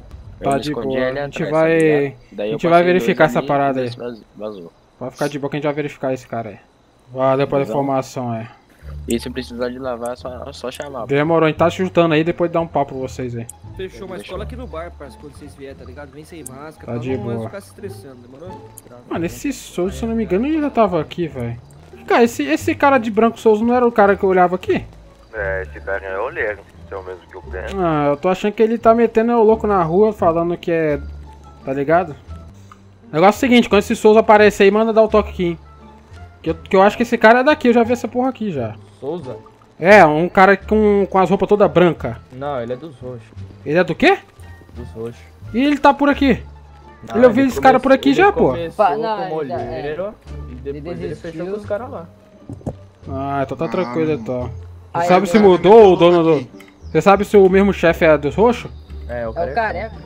Tá Eu me de escondi boa. A gente atrás, vai. tá ligado? A gente vai verificar essa parada aí. Vazou. Vai ficar de boa que a gente vai verificar esse cara aí. Valeu pela informação aí. E se precisar de lavar, é só, só chamar. Demorou, a gente tá chutando aí, depois dá um papo pra vocês aí. Fechou, mas cola aqui no bar, parça, quando vocês vierem, tá ligado? Vem sem máscara, Tá pra de não boa. ficar se estressando, demorou? Mano, esse Souza, se eu não me engano, ele já tava aqui, velho. Cara, esse, esse cara de branco Souza não era o cara que eu olhava aqui? É, esse cara é olheiro. Se é o mesmo que eu penso. Ah, eu tô achando que ele tá metendo o louco na rua, falando que é. Tá ligado? Negócio é o seguinte, quando esse Souza aparecer aí, manda dar o toque aqui, hein? Que eu, que eu acho que esse cara é daqui, eu já vi essa porra aqui já. Souza? É, um cara com, com as roupas toda branca. Não, ele é dos roxos. Ele é do quê? Dos roxos. E ele tá por aqui. Não, ele eu vi esse cara por aqui ele já, pô. Pa- não, como ele já- é. olheiro e depois ele, fechou com os caras lá. Ah, então tá tranquilo então. Você Aí sabe se mudou o dono do. Você sabe se o mesmo chefe é dos roxos? É, o É o cara. careca.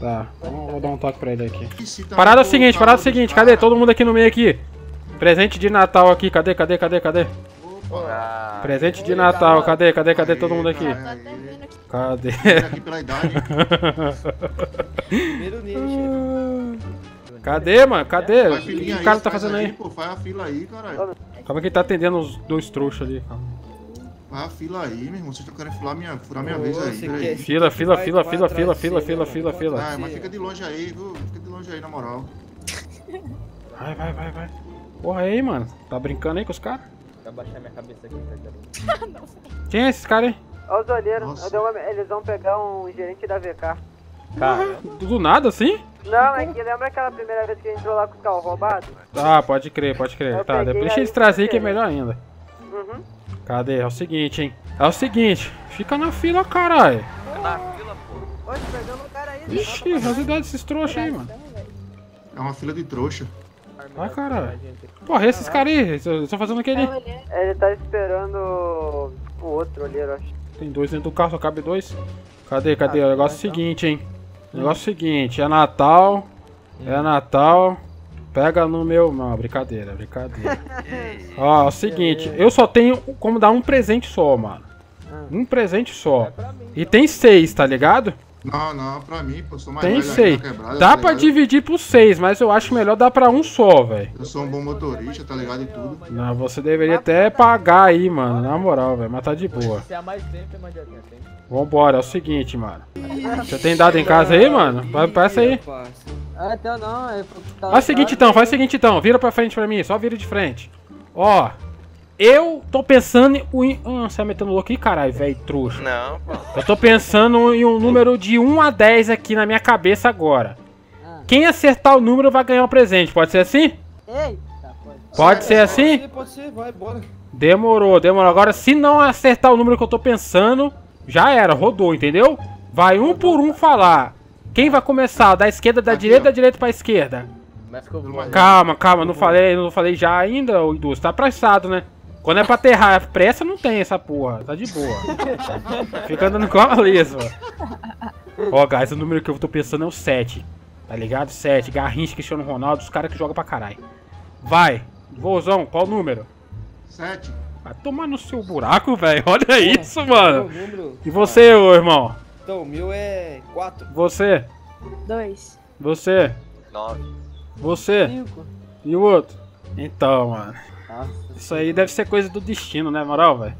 Tá, vamos- vou dar um toque pra ele aqui. Também Parada é o seguinte, o parada é o seguinte, cadê? Todo mundo aqui no meio aqui. Presente de Natal aqui, cadê, cadê, cadê, cadê? Ah, Presente de Natal, cadê, cadê, cadê todo mundo aqui? Cadê? vem aqui nele, chefe. [LAUGHS] Cadê, mano? Cadê? Faz O que o cara tá faz fazendo aí? Faz a fila aí, caralho. Como é que ele tá atendendo os dois trouxas ali, cara? Vai a fila aí, meu irmão. Vocês estão querendo furar minha, furar minha Ô, vez aí. Fila, fila, fila, fila, fila, fila, fila, né, fila, fila. Ah, mas fica de longe aí, viu? Fica de longe aí, na moral. Vai, vai, vai, vai. Porra aí, mano. Tá brincando aí com os caras? Vou abaixar minha cabeça aqui, tá [LAUGHS] Quem é esses caras aí? Olha os olheiros, eles vão pegar um gerente da VK. Cara, do nada assim? Não, é que lembra aquela primeira vez que a gente entrou lá com os carros roubados? Ah, pode crer, pode crer. Eu Tá, depois eles trazer que é melhor ainda. Uhum. Cadê? É o seguinte, hein? É o seguinte, fica na fila, caralho. Na fila, pô. Oxe, pegando o cara aí. Ixi, as ideias desses trouxas aí, mano. É uma fila de trouxa. Vai, caralho. Porra, esses caras aí, estão fazendo o que ali? Ele tá esperando o outro olheiro, acho. Tem dois dentro do carro, só cabe dois. Cadê, cadê? O negócio é o seguinte, hein? O negócio é o seguinte, é Natal. É Natal. Pega no meu. Não, brincadeira, brincadeira. [LAUGHS] Ó, é o seguinte, eu só tenho como dar um presente só, mano. Um presente só. E tem seis, tá ligado? Não, não, pra mim, pô, sou mais Tem seis. quebrada, Dá tá pra ligado? dividir por seis, mas eu acho melhor dar pra um só, velho. Eu sou um bom motorista, tá ligado? E tudo. Não, você deveria até pagar aí, mano. Na moral, velho. Mas tá de boa. Se mais tempo, é mais de tempo. Vambora, é o seguinte, mano. Você tem dado em casa aí, mano? Peça aí. Ah, então não, é Faz o seguinte então, faz o seguinte então. Vira pra frente pra mim, só vira de frente. Ó. Eu tô pensando em. Ah, você tá metendo louco aí, caralho, velho, trouxa. Não, pô. Eu tô pensando em um número de 1 a 10 aqui na minha cabeça agora. Quem acertar o número vai ganhar um presente, pode ser assim? Eita, Pode ser assim? Pode ser, vai, bora. Demorou, demorou. Agora, se não acertar o número que eu tô pensando, já era, rodou, entendeu? Vai um por um falar. Quem vai começar? Da esquerda, da direita, da direita pra esquerda? Calma, calma, não falei, não falei já ainda, o Idus. Tá apressado, né? Quando é pra aterrar pressa, não tem essa porra. Tá de boa. [LAUGHS] Fica andando com a lesa. Ó, guys, o número que eu tô pensando é o 7. Tá ligado? 7. Garrincha, Cristiano Ronaldo, os caras que jogam pra caralho. Vai. Vozão, qual o número? Sete. Vai tomar no seu buraco, velho. Olha isso, mano. E você, ô irmão? Então, o meu é 4. Você? Dois. Você? Nove. Você? Cinco. E o outro? Então, mano. Nossa. Isso aí deve ser coisa do destino, né, moral, velho?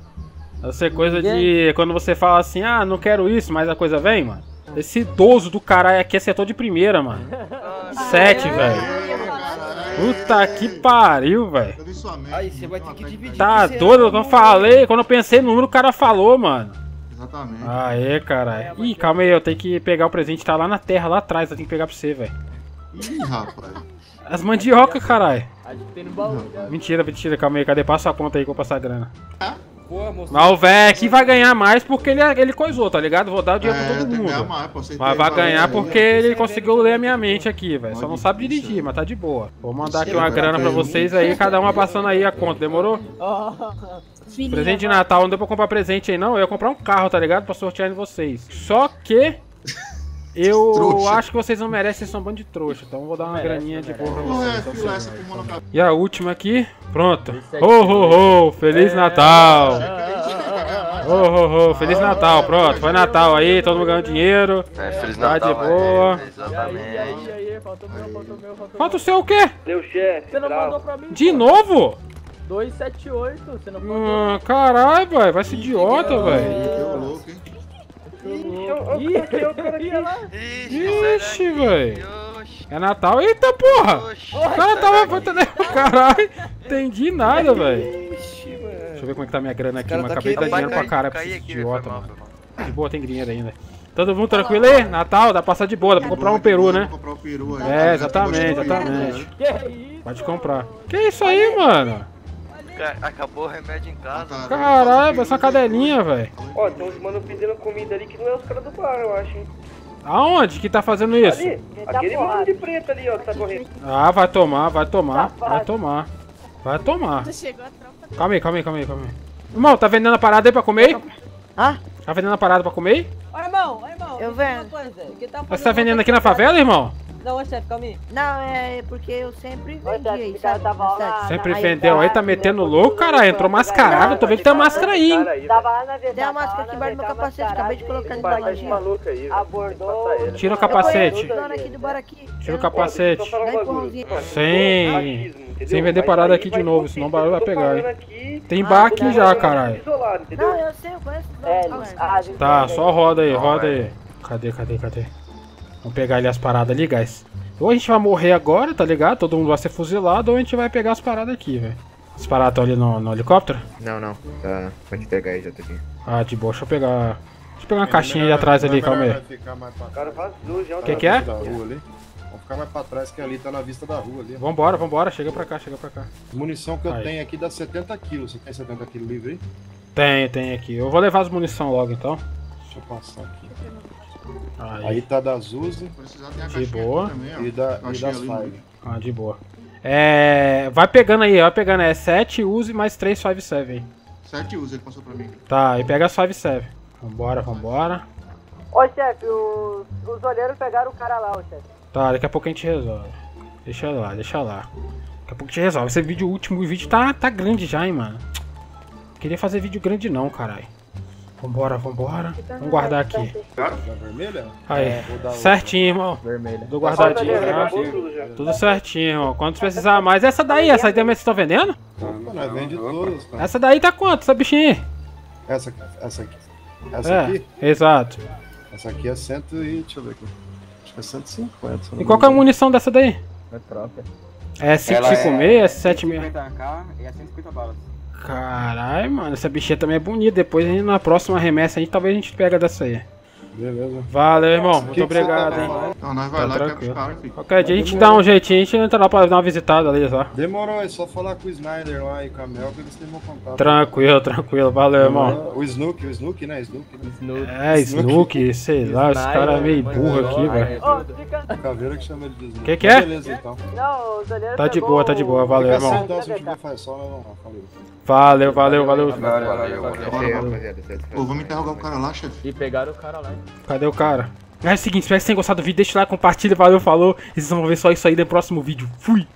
Deve ser coisa de. Quando você fala assim, ah, não quero isso, mas a coisa vem, mano. Esse idoso do caralho aqui acertou de primeira, mano. [LAUGHS] Sete, velho. Puta que pariu, velho. Aí você vai ter que dividir. Tá que doido, eu falei, quando eu pensei no número, o cara falou, mano. Exatamente. Aê, caralho. Ih, calma aí, eu tenho que pegar o presente, tá lá na terra, lá atrás, eu tenho que pegar pra você, velho. Ih, rapaz. As mandioca, caralho. A gente tem no baú. já. Mentira, mentira, calma aí, cadê? Passa a conta aí que eu vou passar a grana. Boa, moço. Mas o velho aqui vai ganhar mais porque ele, ele coisou, tá ligado? Vou dar o dinheiro pra É, todo que ganhar mundo. mais, Mas vai ganhar porque ele conseguiu ler a minha mente aqui, velho. Só não sabe ir, dirigir, mas tá de boa. Vou mandar aqui uma grana pra cair um. vocês aí, cada uma passando aí a conta, demorou? Presente de Natal, não deu pra comprar presente aí não, eu ia comprar um carro, tá ligado? Pra sortear em vocês. Só que eu Trouxa. acho que vocês não merecem, vocês são um bando de trouxa. Então eu vou dar uma graninha de boa pra Porra, é vocês. então, vocês. E a última aqui, pronto. Ho, ho, ho, Feliz Natal! Ho, ho, ho, Feliz Natal, pronto. Foi Natal aí, todo mundo ganhou dinheiro. É, Feliz Tá Natal. de boa. é, Exatamente. E aí, e aí, faltou o meu, faltou o meu, faltou o Falta o seu o quê? Meu chefe, Você não mandou pra mim? De novo? 278, você não mandou. Ah, caralho, velho, vai ser idiota, velho. Ih, eu. Ixi, velho. É Natal? Eita porra! O cara tava botando. [LAUGHS] Caralho, entendi nada, velho. Deixa eu ver como é que tá minha grana aqui, mano. tá Acabei de dar dinheiro pra cara pra esse idiota, mano. De boa, tem dinheiro ainda. Todo mundo tranquilo aí? Natal, dá pra passar de boa, dá pra comprar um peru, né? Comprar o peru aí. É, exatamente, exatamente. Que isso? Pode comprar. Que isso aí, mano? Ca- Acabou o remédio em casa. Caralho, essa cadelinha, velho. Ó, tem uns mano pedindo comida ali que não é os caras do bar, eu acho, hein? Aonde que tá fazendo isso? Ali, aquele mano de preto ali, ó, que tá correndo. Ah, vai tomar, vai tomar, vai tomar. Vai tomar. Tropa. Calma aí, calma aí, calma aí, calma aí. Irmão, tá vendendo a parada aí pra comer? Ah? Tá vendendo a parada pra comer? Ô, irmão, ô, irmão. Eu vendo. tá você tá vendendo aqui na favela, irmão? Não, ô chefe, calma aí. Não, é porque eu sempre vendi chefe, aí, esse cara sabe? tava lá na na- cidade. Sempre vendeu aí, tá cara, metendo louco, caralho. Entrou mascarado. Tô vendo que tem uma máscara aí, hein? Tava lá na verdade. Tem a máscara aqui embaixo do meu capacete, acabei de colocar ele maluco aí. Abordou. Tira o capacete. Tira o capacete. Mano, Sem. racismo, entendeu? Sem vender parada aqui de novo, senão o barulho vai pegar, Tem Ah, bar aqui tá. já, caralho. Não, eu sei, eu conheço. É, ah, Tá, só roda aí, roda aí. Cadê, cadê, cadê? Vamos pegar ali as paradas ali, guys. Ou a gente vai morrer agora, tá ligado? Todo mundo vai ser fuzilado, ou a gente vai pegar as paradas aqui, velho. As paradas estão ali no, no helicóptero? Não, não. Tá. Pode pegar aí, já tá aqui. Ah, de boa, deixa eu pegar. Deixa eu pegar uma caixinha aí atrás ali, calma aí. Cara vazou já. Que que é? Ali. Vamos ficar mais pra trás, que ali tá na vista da rua ali. Vambora, vambora, chega pra cá, chega pra cá. Munição que eu Aí. tenho aqui dá 70 quilos. Você tem 70 quilos livre aí? Tem, tem aqui. Eu vou levar as munição logo então. Deixa eu passar aqui. Aí, Aí tá das Uzi de boa. e, da, e no Five. Ah, de boa. É. Vai pegando aí, vai pegando. É 7, use mais 3, 5, 7. 7 usa, ele passou pra mim. Tá, e pega as 5, 7. Vambora, vambora. Ô chefe, os, os olheiros pegaram o cara lá, ô chefe. Tá, daqui a pouco a gente resolve. Deixa lá, deixa lá. Daqui a pouco a gente resolve. Esse vídeo, o último vídeo tá, tá grande já, hein, mano. Queria fazer vídeo grande não, caralho. Vambora, vambora. Vamos guardar aqui. Da vermelha? Aí, É, certinho, irmão. Vermelha. Tudo guardadinho já. Tudo certinho, irmão. Quando precisar mais. Essa daí, essa aí também vocês estão vendendo? Opa, nós vende todas, cara. Essa daí tá quanto, essa bichinha aí? Essa, essa aqui. Essa É, aqui? exato. Essa aqui é 100 e... deixa eu ver aqui. Acho que é 150. se eu não E qual que é a munição dessa daí? É própria. É 556, é 76. 150k e é 150 balas. Caralho, mano, essa bichinha também é bonita. Depois a gente, na próxima remessa a gente talvez a gente pega dessa aí. Beleza. Valeu, irmão. Que Muito que tá obrigado, hein. falando? Não, nós vai Tá lá e pega os tranquilo. caras, filho. Qualquer dia a gente dá um jeitinho, a gente entra lá pra dar uma visitada ali, tá? Demorou, é só falar com o Snyder lá e com a Mel que eles têm meu contato. Tranquilo, tranquilo. Valeu, irmão. O Snook, o Snook, né? Snook. né? É, Snook, sei lá, esse cara é meio burro aqui, velho. Fica... Caveira que chama ele de Snook. Que que é? Beleza, então. Não, os olheiros Tá de boa, tá de boa. Valeu, irmão. então, se eu tiver faz só, não, não, valeu. Valeu, valeu, valeu. Achei, rapaziada. certo? Pô, vamos interrogar o cara lá, chefe. E pegaram o cara lá. Cadê o cara? É o seguinte, espero que vocês tenham gostado do vídeo. Deixa o like, compartilha, valeu, falou. E vocês vão ver só isso aí no próximo vídeo. Fui!